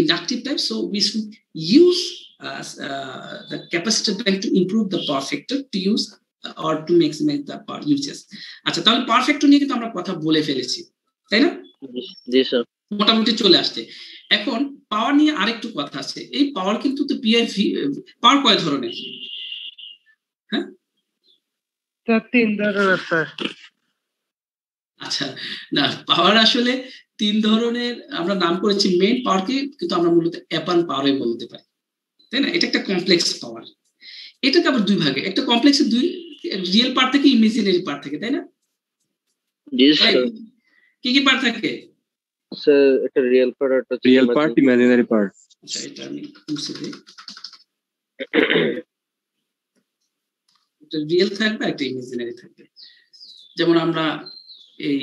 inductive type so we should use the capacity bank to improve the power factor to use or to maximise the uses আচ্ছা তাহলে পারফেক্টর নিয়ে কিন্তু আমরা কথা বলে ফেলেছি তাই না? জি স্যার মোটামুটি চলে আসছে। এখন পাওয়ার নিয়ে আরেকটু কথা আছে। এই পাওয়ার কিন্তু তো পিআইভি পাওয়ার কয় ধরনের? তিন ধরনের স্যার আচ্ছা না পাওয়ার আসলে তিন ধরনের আমরা নাম করেছি মেইন পাওয়ারকে কিন্তু আমরা মূলত অ্যাপান পাওয়ারে বলতে পারি। তাই না? এটা একটা কমপ্লেক্স পাওয়ার এটাকে আবার দুই ভাগে একটা কমপ্লেক্স দুই রিয়েল পার্ট থেকে ইমেজিনারি পার্ট থেকে তাই না? কি কি পার্ট থাকে? স্যার একটা রিয়েল পার্ট একটা রিয়েল পার্ট ইমাজিনারি পার্ট আচ্ছা এটা আমি দিই। একটা রিয়েল থাকবে, একটা ইমেজিনারি থাকবে। যেমন আমরা এই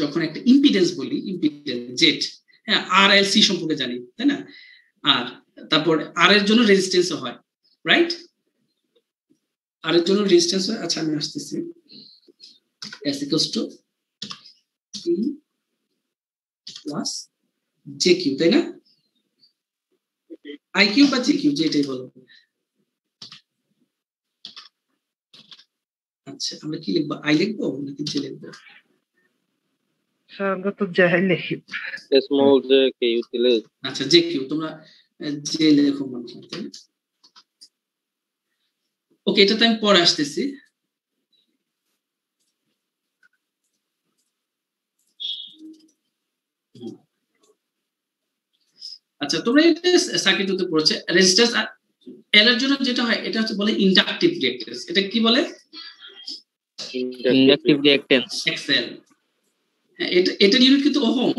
যখন একটা ইম্পিডেন্স বলি ইম্পিডেন্স জেট হ্যাঁ আর এল সি সম্পর্কে জানি, তাই না? আর তারপর আর এর জন্য রেজিস্ট্যান্স হয় রাইট আর এর জন্য রেজিস্ট্যান্স হয় আচ্ছা আমি আসতেছি। S equals to E plus J Q তাই না? আই কিউ বা জে কিউ যেটাই বলো। আচ্ছা আমরা কি লিখব? আই লিখব নাকি জে লিখব? আমরা তো যাই লিখি। স্মল যে কে ইউটিলাইজ আচ্ছা জে কিউ তোমরা জে লেখো মনে হয় না? ওকে এটাতে আমি পরে আসতেছি। আচ্ছা তোমরা এটা সার্কিট হতে পড়ছে রেজিস্ট্যান্স এল এর জন্য যেটা হয় এটা হচ্ছে বলে ইন্ডাকটিভ রিঅ্যাক্টেন্স এটা কি বলে? ইন্ডাকটিভ রিঅ্যাকটেন্স এক্সেল এটা এটার ইউনিট কিন্তু ওহম।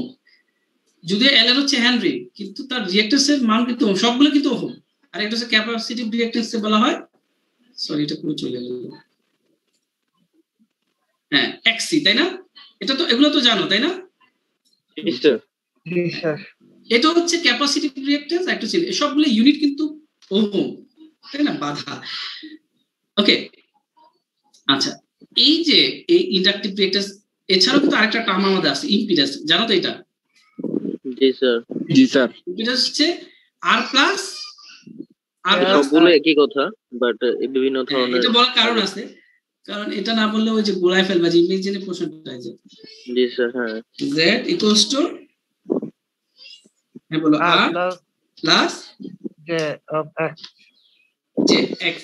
যদি এল এর হচ্ছে হেনরি কিন্তু তার রিঅ্যাক্টেন্স এর মান কিন্তু ওহম, সবগুলো কিন্তু ওহম। আর এটা হচ্ছে ক্যাপাসিটিভ রিঅ্যাক্টেন্স বলা হয় সরি এটা পুরো চলে গেল। হ্যাঁ এক্সি তাই না? এটা তো এগুলো তো জানো তাই না? স্যার জি স্যার এটা হচ্ছে ক্যাপাসিটিভ রিঅ্যাক্টেন্স একটা ছিল সবগুলো ইউনিট কিন্তু ওহম তাই না? বাধা। ওকে আচ্ছা এই যে এই ইন্ডাকটিভ রিঅ্যাক্টেন্স এছাড়াও কিন্তু আরেকটা টার্ম আমাদের আছে ইম্পিডেন্স জানো তো এটা? জি স্যার জি স্যার ইম্পিডেন্স হচ্ছে আর প্লাস আর প্লাস সবগুলো একই কথা বাট বিভিন্ন হ্যাঁ, ধরনের এটা বলার কারণ আছে। কারণ এটা না বললে ওই যে গোলায় ফেলবা যে ইমেজিনে প্রশ্নটা যে জি স্যার হ্যাঁ। জেড ইকুয়ালস টু হ্যাঁ বলো R plus J of X J X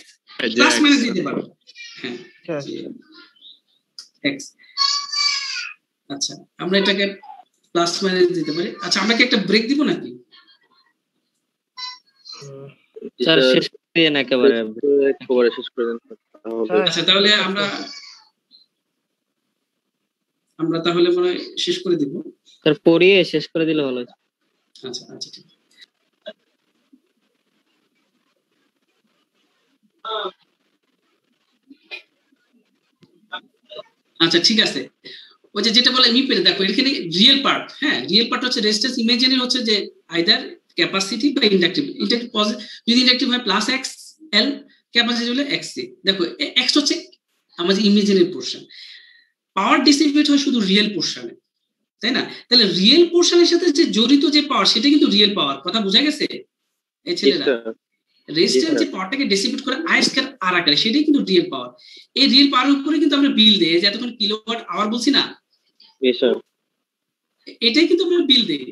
plus minus দিতে পারো। হ্যাঁ স্যার এক্স আচ্ছা আমরা এটাকে প্লাস মাইনাস দিতে পারি। আচ্ছা আমরা কি একটা ব্রেক দিব নাকি? স্যার শেষ করিয়ে না একেবারে। একেবারে শেষ করে দেন আচ্ছা তাহলে আমরা আমরা তাহলে মনে হয় শেষ করে দিব। স্যার পড়িয়ে শেষ করে দিলে ভালো হতো। আচ্ছা আচ্ছা ঠিক আছে। আচ্ছা ঠিক আছে। ওই যে যেটা বলে মিপের দেখো, এখানে রিয়েল পার্ট হ্যাঁ রিয়েল পার্ট হচ্ছে রেজিস্ট্যান্স ইমেজিনারি হচ্ছে যে আইদার ক্যাপাসিটি বা ইন্ডাকটিভ ইন্ডাকটিভ যদি ইন্ডাকটিভ হয় প্লাস এক্স এল ক্যাপাসিটি হলে এক্স সি দেখো এক্স হচ্ছে আমাদের ইমেজিনারি পোর্শন পাওয়ার ডিস্ট্রিবিউট হয় শুধু রিয়েল পোর্শনে তাই না? তাহলে রিয়েল পোর্শনের সাথে যে জড়িত যে পাওয়ার সেটা কিন্তু রিয়েল পাওয়ার কথা বোঝা গেছে? এই ছেলেরা। রেজিস্ট্যান্স যে পাওয়ারটাকে ডিস্ট্রিবিউট করে আয়স্কার আর আকারে সেটাই কিন্তু রিয়েল পাওয়ার এই রিয়েল পাওয়ার উপরে কিন্তু আমরা বিল দেই যে এতক্ষণ কিলোওয়াট আওয়ার বলছি না? এটাই কিন্তু আমরা বিল দেই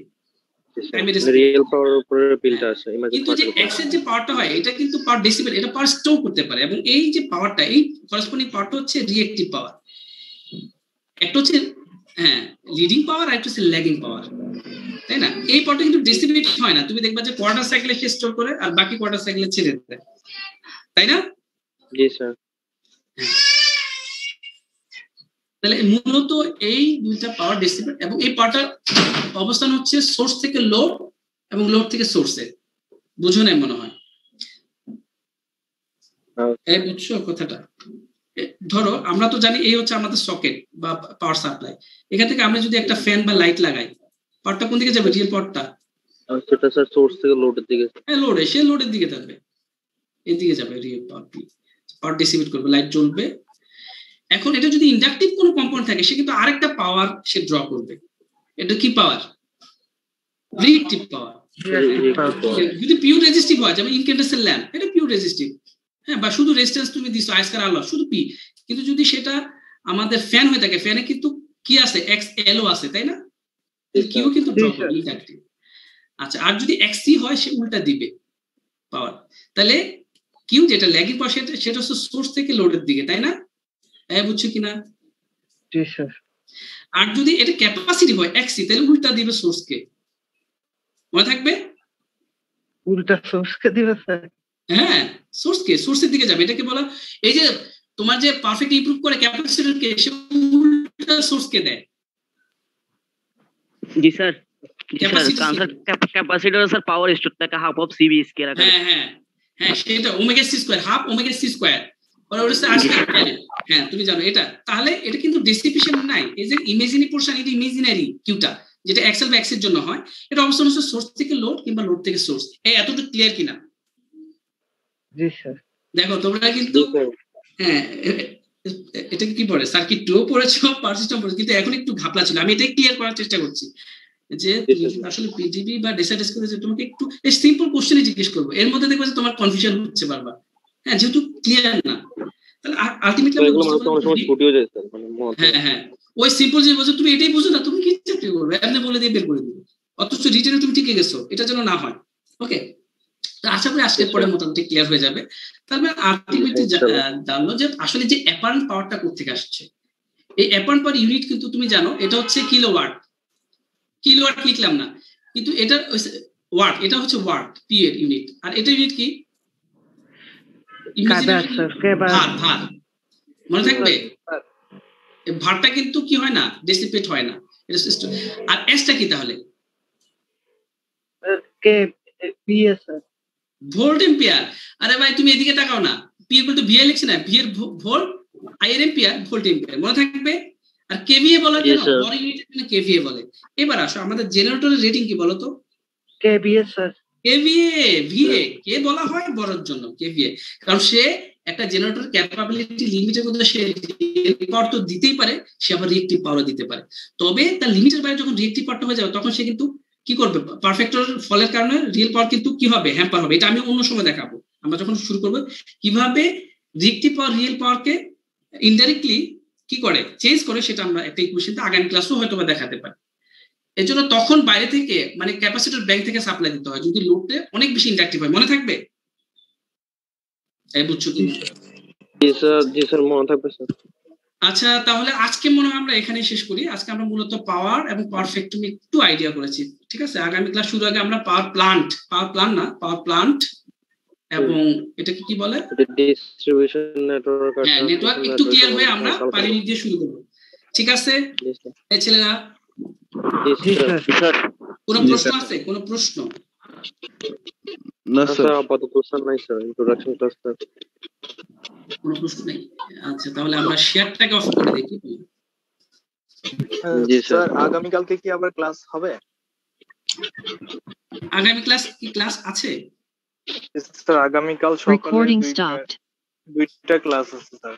Time it is- real power উপরে বিলটা আসে কিন্তু যে এক্সের যে পাওয়ারটা হয় এটা কিন্তু পাওয়ার এটা পাওয়ার স্টোর করতে পারে। এবং এই যে পাওয়ারটা এই করসপন্ডিং পাওয়ারটা হচ্ছে রিয়েক্টিভ পাওয়ার একটা হচ্ছে হ্যাঁ লিডিং পাওয়ার আর একটা ল্যাগিং পাওয়ার তাই না? এই পাওয়ারটা কিন্তু ডিস্ট্রিবিউট হয় না। তুমি দেখবা যে কোয়ার্টার সাইকেলে সে স্টোর করে আর বাকি কোয়ার্টার সাইকেলে ছেড়ে দেয় তাই না? জি স্যার তাহলে মূলত এই দুইটা পাওয়ার ডিস্ট্রিবিউট এবং এই পাওয়ারটার অবস্থান হচ্ছে সোর্স থেকে লোড এবং লোড থেকে সোর্সে বুঝো নাই মনে হয়? হ্যাঁ। বুঝছ কথাটা? ধরো আমরা তো জানি এই হচ্ছে আমাদের সকেট বা পাওয়ার সাপ্লাই এখান থেকে আমরা যদি একটা ফ্যান বা লাইট লাগাই পাওয়ারটা কোন দিকে যাবে? রিয়েল পাওয়ারটা সেটা স্যার সোর্স থেকে লোডের দিকে। হ্যাঁ লোডে সে লোডের দিকে যাবে। এদিকে যাবে রিয়েল পাওয়ার পাওয়ার ডিস্ট্রিবিউট করবে লাইট জ্বলবে। এখন এটা যদি ইন্ডাকটিভ কোনো কম্পাউন্ড থাকে সে কিন্তু আরেকটা পাওয়ার সে ড্র করবে। এটা কি পাওয়ার রিয়েক্টিভ পাওয়ার যদি পিওর রেজিস্টিভ হয় যেমন ইনকেন্ডেন্সের ল্যাম্প এটা পিওর রেজিস্টিভ হ্যাঁ বা শুধু রেজিস্ট্যান্স তুমি দিছো আইসকার আলো শুধু পি কিন্তু যদি সেটা আমাদের ফ্যান হয়ে থাকে ফ্যানে কিন্তু কি আছে? এক্স এলও আছে তাই না? কিউ কিন্তু। আচ্ছা আর যদি এক্সি হয় সে উল্টা দিবে পাওয়ার তাহলে কিউ যেটা ল্যাগিং পাওয়ার সেটা সেটা হচ্ছে সোর্স থেকে লোডের দিকে তাই না? হ্যাঁ বুঝছ কিনা? আর যদি এটা ক্যাপাসিটি হয় এক্সি তাহলে উল্টা দিবে সোর্সকে মনে থাকবে? উল্টা সোর্সকে দিবে স্যার হ্যাঁ সোর্সকে সোর্সের দিকে যাবে। এটাকে বলা এই যে তোমার যে পারফেক্ট ইমপ্রুভ করে ক্যাপাসিটরকে সে উল্টা সোর্সকে দেয়? জি sir. Capacitor sir power store থাকে হাফ অফ সিবি স্কয়ার আকারে। হ্যাঁ হ্যাঁ হ্যাঁ সেটা omega C square half omega C square ওরা ওটা আসবে হ্যাঁ তুমি জানো এটা তাহলে এটা কিন্তু ডিসিপিশন নাই। এই যে ইমেজিনারি পোর্শন এটা ইমেজিনারি কিউটা যেটা এক্সেল বা এক্সের জন্য হয় এটা অবশ্যই হচ্ছে সোর্স থেকে লোড কিংবা লোড থেকে সোর্স এই এতটুকু ক্লিয়ার কিনা? দেখো তোমরা কিন্তু হ্যাঁ এটা কি পড়ে সার্কিট টু পড়েছো? পাওয়ার সিস্টেম পড়েছো? কিন্তু এখন একটু ঘাপলা ছিল। আমি এটাই ক্লিয়ার করার চেষ্টা করছি যে। আসলে পিডিবি বা ডিসাইড করে যে তোমাকে একটু সিম্পল কোশ্চেনই জিজ্ঞেস করব। এর মধ্যে দেখবে যে তোমার কনফিউশন হচ্ছে বারবার। হ্যাঁ যেহেতু ক্লিয়ার না। তাহলে আলটিমেটলি মানে হয়। হ্যাঁ। ওই সিম্পল যে বলছো তুমি এটাই বুঝো না তুমি কি চাকরি করবে? এমনি বলে দিয়ে বের করে দিবে। অথচ রিটেনে তুমি টিকে গেছো এটা যেন না হয়। ওকে আশা করি আজকের পরে মোটামুটি ক্লিয়ার হয়ে যাবে। তারপরে আলটিমেটলি জানলো যে আসলে যে অ্যাপারেন্ট পাওয়ারটা কোথেকে আসছে। এই অ্যাপারেন্ট পাওয়ার ইউনিট কিন্তু তুমি জানো এটা হচ্ছে কিলোওয়াট কিলোওয়াট লিখলাম না। কিন্তু এটা ওয়াট এটা হচ্ছে ওয়াট পি এর ইউনিট আর এটা ইউনিট কি? ভার মনে থাকবে? ভারটা কিন্তু কি হয় না? ডিসিপেট হয় না। এটা আর এসটা কি তাহলে? K PS sir volt ampere আরে ভাই তুমি এদিকে তাকাও না। পি ইকুয়াল টু ভিআই লিখছে না। ভি এর ভোল্ট আই এর এম্পিয়ার ভোল্ট এম্পিয়ার মনে থাকবে? আর কেভিএ বলা কেন. বড় ইউনিটের জন্য কেভিএ বলে। এবার আসো আমাদের জেনারেটরের রেটিং কি বলো তো? K BS sir KVA VA কে বলা হয় বড়র জন্য কেভিএ কারণ সে একটা জেনারেটর ক্যাপাবিলিটি লিমিটের মধ্যে সে পাওয়ার তো দিতেই পারে সে আবার রিয়েক্টিভ পাওয়ার দিতে পারে। তবে তার লিমিটের বাইরে যখন রিয়েক্টিভ পাওয়ারটা হয়ে যাবে তখন সে কিন্তু কি করবে? পারফেক্টর ফলের কারণে রিয়েল পাওয়ার কিন্তু কি হবে? হ্যাম্পার হবে। এটা আমি অন্য সময় দেখাবো। আমরা যখন শুরু করব, কীভাবে রিয়েক্টিভ পাওয়ার রিয়েল পাওয়ারকে ইনডাইরেক্টলি কি করে? চেঞ্জ করে সেটা আমরা একটা ইকুয়েশন আগামী ক্লাসও হয়তো বা দেখাতে পারি। এর জন্য তখন বাইরে থেকে মানে ক্যাপাসিটর ব্যাংক থেকে সাপ্লাই দিতে হয়। যদি লোডে অনেক বেশি ইন্ডাকটিভ হয়, মনে থাকবে? বুঝছ কি স্যার জি স্যার মনে থাকবে স্যার আচ্ছা তাহলে আজকে মনে হয় আমরা এখানেই শেষ করি। আজকে আমরা মূলত পাওয়ার এবং পাওয়ার ফ্যাক্টরি একটু আইডিয়া করেছি। ঠিক আছে? আগামী ক্লাস শুরু আগে আমরা পাওয়ার প্লান্ট পাওয়ার প্লান্ট না পাওয়ার প্লান্ট এবং এটাকে কি বলে? ডিস্ট্রিবিউশন নেটওয়ার্ক হ্যাঁ নেটওয়ার্ক একটু ক্লিয়ার হয়ে আমরা পানি দিয়ে শুরু করব। ঠিক আছে? এই ছেলেরা কোনো প্রশ্ন আছে? কোনো প্রশ্ন? না স্যার আপাতত স্যার নাই স্যার ইন্ট্রোডাকশন ক্লাস স্যার কোনো প্রশ্ন নেই আচ্ছা তাহলে আমরা শেয়ারটাকে অফ করে দেখি স্যার আগামী কালকে কি আবার ক্লাস হবে? আগামী ক্লাস কি ক্লাস আছে? স্যার আগামীকাল সকালে রেকর্ডিং স্টপড দুইটা ক্লাস আছে স্যার